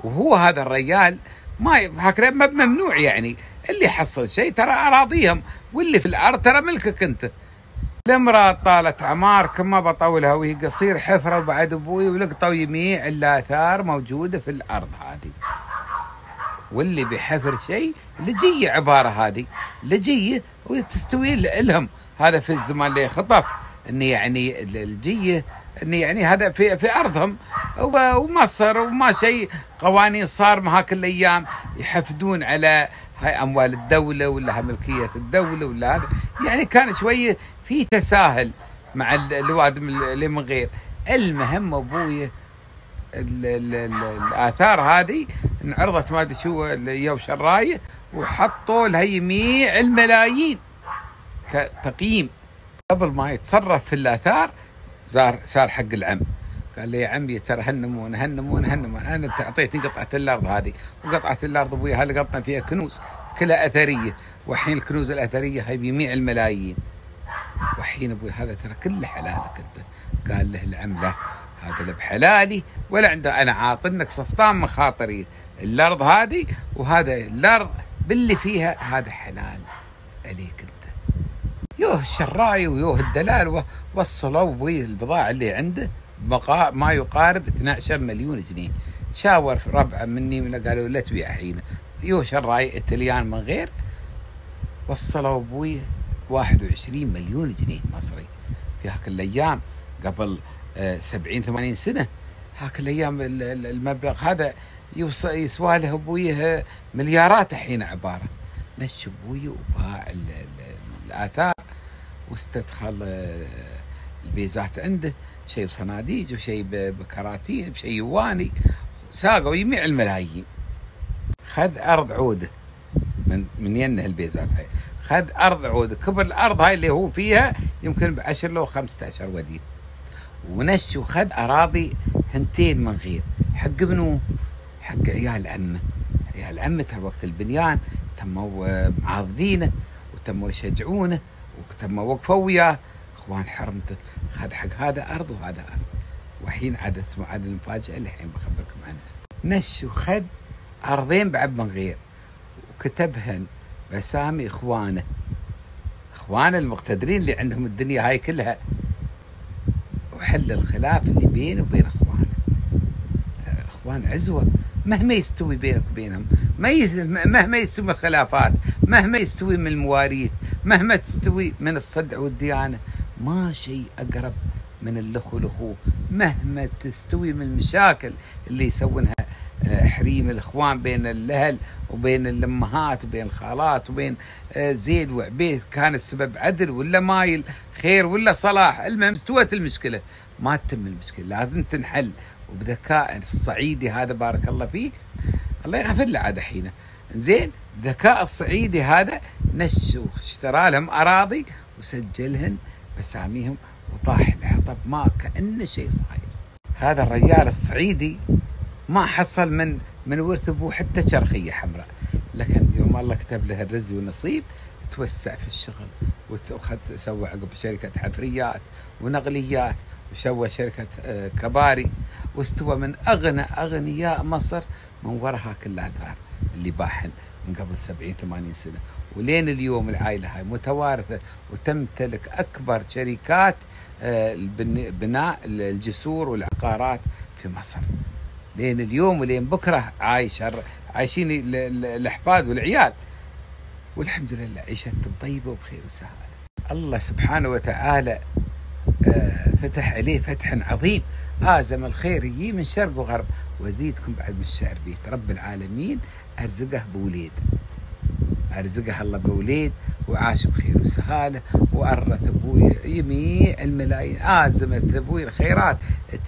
وهو هذا الرجال ما ممنوع يعني. اللي حصل شيء ترى أراضيهم واللي في الأرض ترى ملكك أنت. الامرأة طالت عماركم ما بطولها وهي قصير حفرة وبعد أبوي ولقطوا يميع الآثار موجودة في الأرض هذه. واللي بيحفر شيء لجية عبارة هذه لجية وتستوي لهم هذا في الزمان اللي خطف إنه يعني ال- الجية إنه يعني هذا في في أرضهم. ومصر وما شيء. قوانين صار ما هاك الأيام يحفدون على هاي أموال الدولة ولا هاي ملكية الدولة ولا هذا. يعني كان شوية في تساهل مع ال- الوادم اللي من غير. المهم أبوي ال- ال- ال- الآثار هذه انعرضت ما أدري شو يو شرايه وحطوا لها يميع الملايين كتقييم. قبل ما يتصرف في الآثار صار صار حق العم. قال لي يا عمي ترى هنمون هنمون هنمون. أنا انت اعطيتني قطعه الأرض هذه وقطعه الأرض أبوي هذا لقطنا فيها كنوز؟ كلها أثرية. والحين الكنوز الأثرية هاي بيميع الملايين. والحين أبوي هذا ترى كله حلالك انت قال له العم لا هذا لا بحلالي ولا عنده أنا عاطنك صفطان من خاطري الأرض هذه وهذا الأرض باللي فيها هذا حلال عليك أنت. يوه الشراي ويوه الدلال وصلوا البضاعة اللي عنده بقاء ما يقارب 12 مليون جنيه. شاور ربعه مني من قالوا لا تبيع الحين يوه شراي التليان من غير وصلوا أبوي 21 مليون جنيه مصري. في هاك الأيام قبل 70 80 سنة. هاك الأيام ال- ال- المبلغ هذا يسوى له أبويه مليارات الحين عبارة. نش أبوي وباع ال- ال- الآثار واستدخل آه، البيزات عنده. شيء بصناديق وشيء ب- بكراتين وشيء يواني. ساقوا يميع الملايين. خذ أرض عوده من من ينه البيزات هاي. خذ أرض عوده. كبر الأرض هاي اللي هو فيها يمكن بعشر لو 15 وديه ونش وخذ أراضي هنتين من غير. حق منو؟ حق عيال عمه. عيال عمته وقت البنيان تموا معاضدينه وتموا يشجعونه وتموا وقفوا وياه. إخوان حرمته خذ حق هذا أرض وهذا أرض. وحين عاد اسمه عاد المفاجأة اللي الحين بخبركم عنها نش وخذ أرضين بعد من غير. وكتبهن بأسامي إخوانه. إخوانه المقتدرين اللي عندهم الدنيا هاي كلها. وحل الخلاف اللي بينه وبين اخوانه الاخوان عزوة مهما يستوي بينك وبينهم. مهما يستوي من الخلافات مهما يستوي من المواريث مهما تستوي من الصدع والديانة ما شيء أقرب من الاخو لاخوه مهما تستوي من المشاكل اللي يسوونها حريم الإخوان بين الأهل وبين الأمهات وبين الخالات وبين آه، زيد وعبيد. كان السبب عدل ولا مايل خير ولا صلاح؟ المهم استوت المشكلة. ما تتم المشكلة لازم تنحل. وبذكاء الصعيدي هذا بارك الله فيه الله يغفر له عاد حينه زين ذكاء الصعيدي هذا نش واشترى لهم أراضي وسجلهن بساميهم وطاح الحطب ما كانه شيء صاير. هذا الرجال الصعيدي ما حصل من من ورث أبوه حتى شرخية حمراء. لكن يوم الله كتب له الرزق والنصيب توسع في الشغل وخذ سوى عقب شركة حفريات ونقليات وسوى شركة آه، كباري واستوى من أغنى أغنياء مصر من وراء هاك الاثار اللي باحن من قبل 70 80 سنة. ولين اليوم العائلة هاي متوارثة وتمتلك أكبر شركات آه، بناء الجسور والعقارات في مصر. لين اليوم ولين بكرة عايش عايشين ال- ال- الأحفاد والعيال. والحمد لله عيشتهم طيبة وبخير وسعادة. الله سبحانه وتعالى آه، فتح عليه فتح عظيم. آزم الخير يجي من شرق وغرب. وزيدكم بعد من الشعر بيت. رب العالمين أرزقه بوليد. أرزقه الله بوليد. وعاش بخير وسهالة. وأرث أبوي جميع الملايين. آزمت أبوي الخيرات.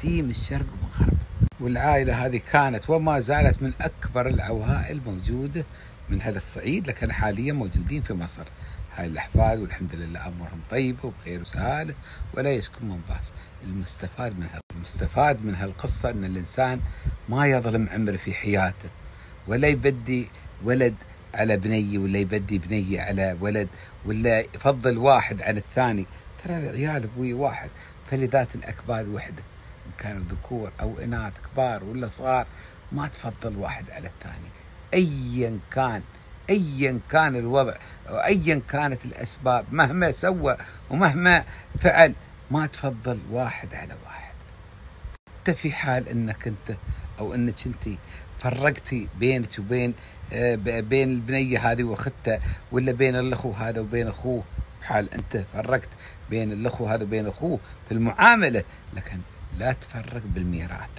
تجي من الشرق ومن الغرب. والعائلة هذه كانت وما زالت من أكبر العوائل موجودة من هذا الصعيد لكن حاليا موجودين في مصر. هاي الأحفاد والحمد لله أمورهم طيبة وبخير وسهالة ولا يسكن من بأس. المستفاد من المستفاد من هالقصة أن الإنسان ما يظلم عمره في حياته. ولا يبدي ولد على بنية ولا يبدي بنية على ولد ولا يفضل واحد عن الثاني. ترى العيال أبوي واحد فلذات الأكباد وحدة. إن كانوا ذكور أو إناث كبار ولا صغار ما تفضل واحد على الثاني. أيا كان ايا كان الوضع وايا كانت الأسباب مهما سوى ومهما فعل ما تفضل واحد على واحد. أنت في حال إنك أنت أو إنك أنت فرقتي بينك وبين آه، بين البنية هذه وأختها ولا بين الأخو هذا وبين أخوه. حال أنت فرقت بين الأخو هذا وبين أخوه في المعاملة لكن لا تفرق بالميراث.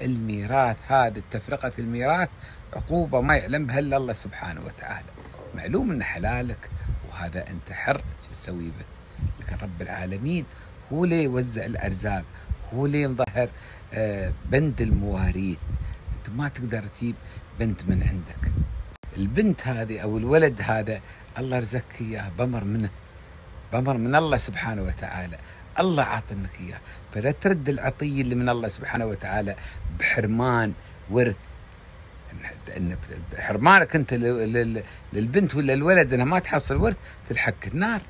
الميراث هذا تفرقة الميراث عقوبة ما يعلم بها إلا الله سبحانه وتعالى. معلوم أن حلالك وهذا أنت حر شو تسوي به؟ لكن رب العالمين هو اللي يوزع الأرزاق هو اللي مظهر آه، بند المواريث. أنت ما تقدر تجيب بنت من عندك. البنت هذه أو الولد هذا الله رزقك إياه بمر منه بأمر من الله سبحانه وتعالى. الله عاطنك إياه. فلا ترد العطية اللي من الله سبحانه وتعالى بحرمان ورث إن حرمانك لل- للبنت ولا الولد أنها ما تحصل ورث تلحق النار.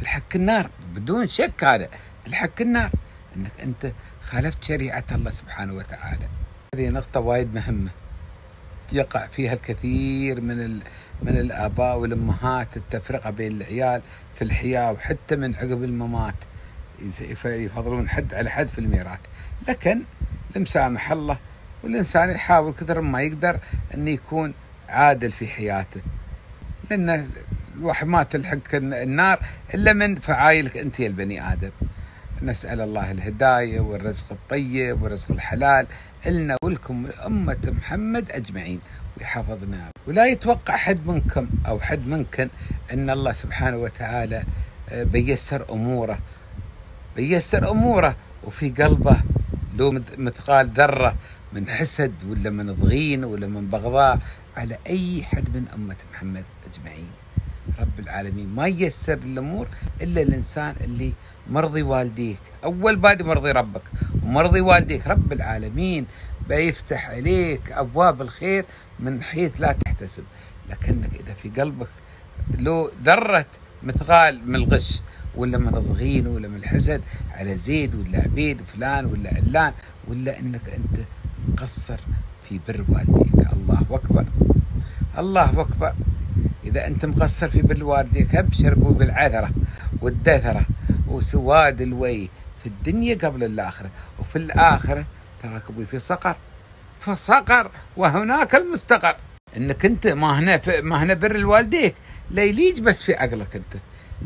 تلحق النار. بدون شك هذا. تلحق النار. أنك أنت خالفت شريعة الله سبحانه وتعالى. هذه نقطة وايد مهمة. يقع فيها الكثير من ال... من الآباء والأمهات التفرقة بين العيال في الحياة وحتى من عقب الممات. يفضلون حد على حد في الميراث. لكن المسامح الله والإنسان يحاول كثر ما يقدر انه يكون عادل في حياته. لأن الواحد ما تلحق النار إلا من فعايلك أنت يا البني آدم. نسأل الله الهداية والرزق الطيب والرزق الحلال إلنا ولكم أمة محمد أجمعين. ويحفظنا. ولا يتوقع حد منكم أو حد منكن أن الله سبحانه وتعالى آه، بيسر أموره. بيسر أموره وفي قلبه لو مث- مثقال ذرة من حسد ولا من ضغين ولا من بغضاء على أي حد من أمة محمد أجمعين. رب العالمين ما ييسر الأمور إلا الإنسان اللي مرضي والديك. أول بادي مرضي ربك ومرضي والديك. رب العالمين بيفتح عليك أبواب الخير من حيث لا تحتسب. لكنك إذا في قلبك لو ذرة مثقال من الغش ولا من الضغين ولا من الحسد على زيد ولا عبيد وفلان ولا علان ولا إنك أنت مقصر في بر والديك. الله أكبر. الله أكبر. إذا أنت مقصر في بر والديك أبشر بالعثره والدثرة وسواد الوجه في الدنيا قبل الآخرة وفي الآخرة تراك أبوي في صقر. فصقر وهناك المستقر. إنك أنت ما هنا ما هنا بر الوالديك لا يليج بس في عقلك أنت.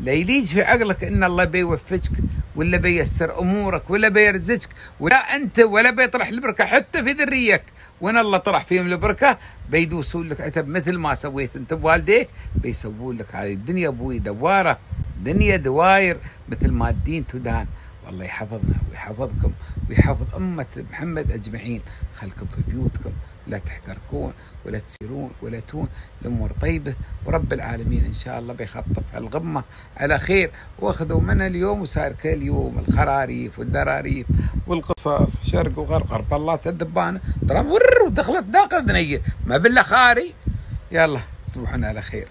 لا يليج في عقلك إن الله بيوفقك ولا بيسر أمورك ولا بيرزقك ولا أنت ولا بيطرح البركة حتى في ذريك وين الله طرح فيهم البركة بيدوسون لك. عتب مثل ما سويت أنت بوالديك بيسوون لك هذه الدنيا أبوي دوارة دنيا دواير مثل ما الدين تدان. والله يحفظنا ويحفظكم ويحفظ أمة محمد أجمعين. خلكم في بيوتكم لا تحتركون ولا تسيرون ولا تون. الأمور طيبة ورب العالمين إن شاء الله بيخطف الغمة على خير وأخذوا منها اليوم وصار كل يوم الخراريف والدراريف والقصص شرق وغرب. غرب الله الدبانة ترى ودخلت داخل ذنية ما بالله خاري. يلا تصبحون على خير.